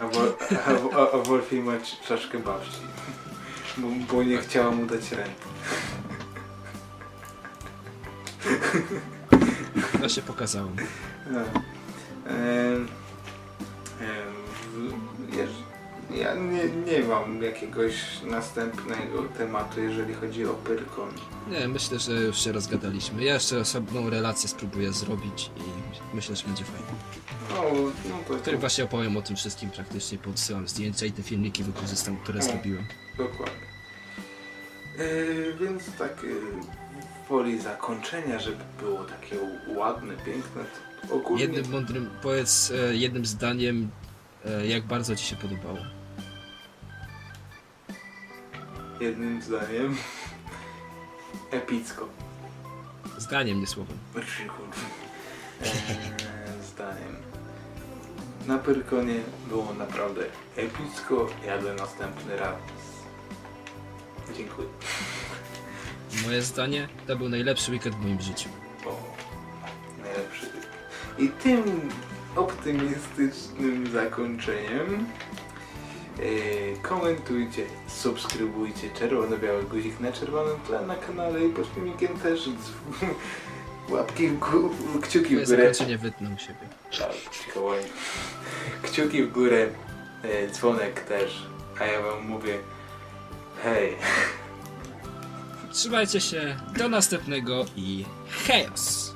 A, Wol, a, a, Wolfie ma cz- czaszkę babci. Bo, bo nie chciała mu dać ręki. To się pokazało. No. Em, em, w- Ja nie, nie mam jakiegoś następnego tematu, jeżeli chodzi o Pyrkon. Nie, myślę, że już się rozgadaliśmy. Ja jeszcze osobną relację spróbuję zrobić i myślę, że będzie fajnie. No, no to, W którym właśnie opowiem o tym wszystkim praktycznie, podsyłam zdjęcia i te filmiki wykorzystam, które zrobiłem. Dokładnie. Yy, więc tak yy, woli zakończenia, żeby było takie ładne, piękne, to ogólnie Jednym mądrym, powiedz e, jednym zdaniem, e, jak bardzo ci się podobało. Jednym zdaniem epicko. Zdaniem, nie słowem. Eee, zdaniem. Na Pyrkonie było naprawdę epicko, jadę następny raz. Dziękuję. Moje zdanie, to był najlepszy weekend w moim życiu. O, najlepszy. I tym optymistycznym zakończeniem yy, komentujcie, subskrybujcie czerwono-biały guzik na czerwonym tle na kanale i pod filmikiem też. Łapki w górę, kciuki Twoje w górę. zakończenie wytnął siebie. Tak. Kciuki w górę, dzwonek też. A ja wam mówię, hej. Trzymajcie się, do następnego i hejos!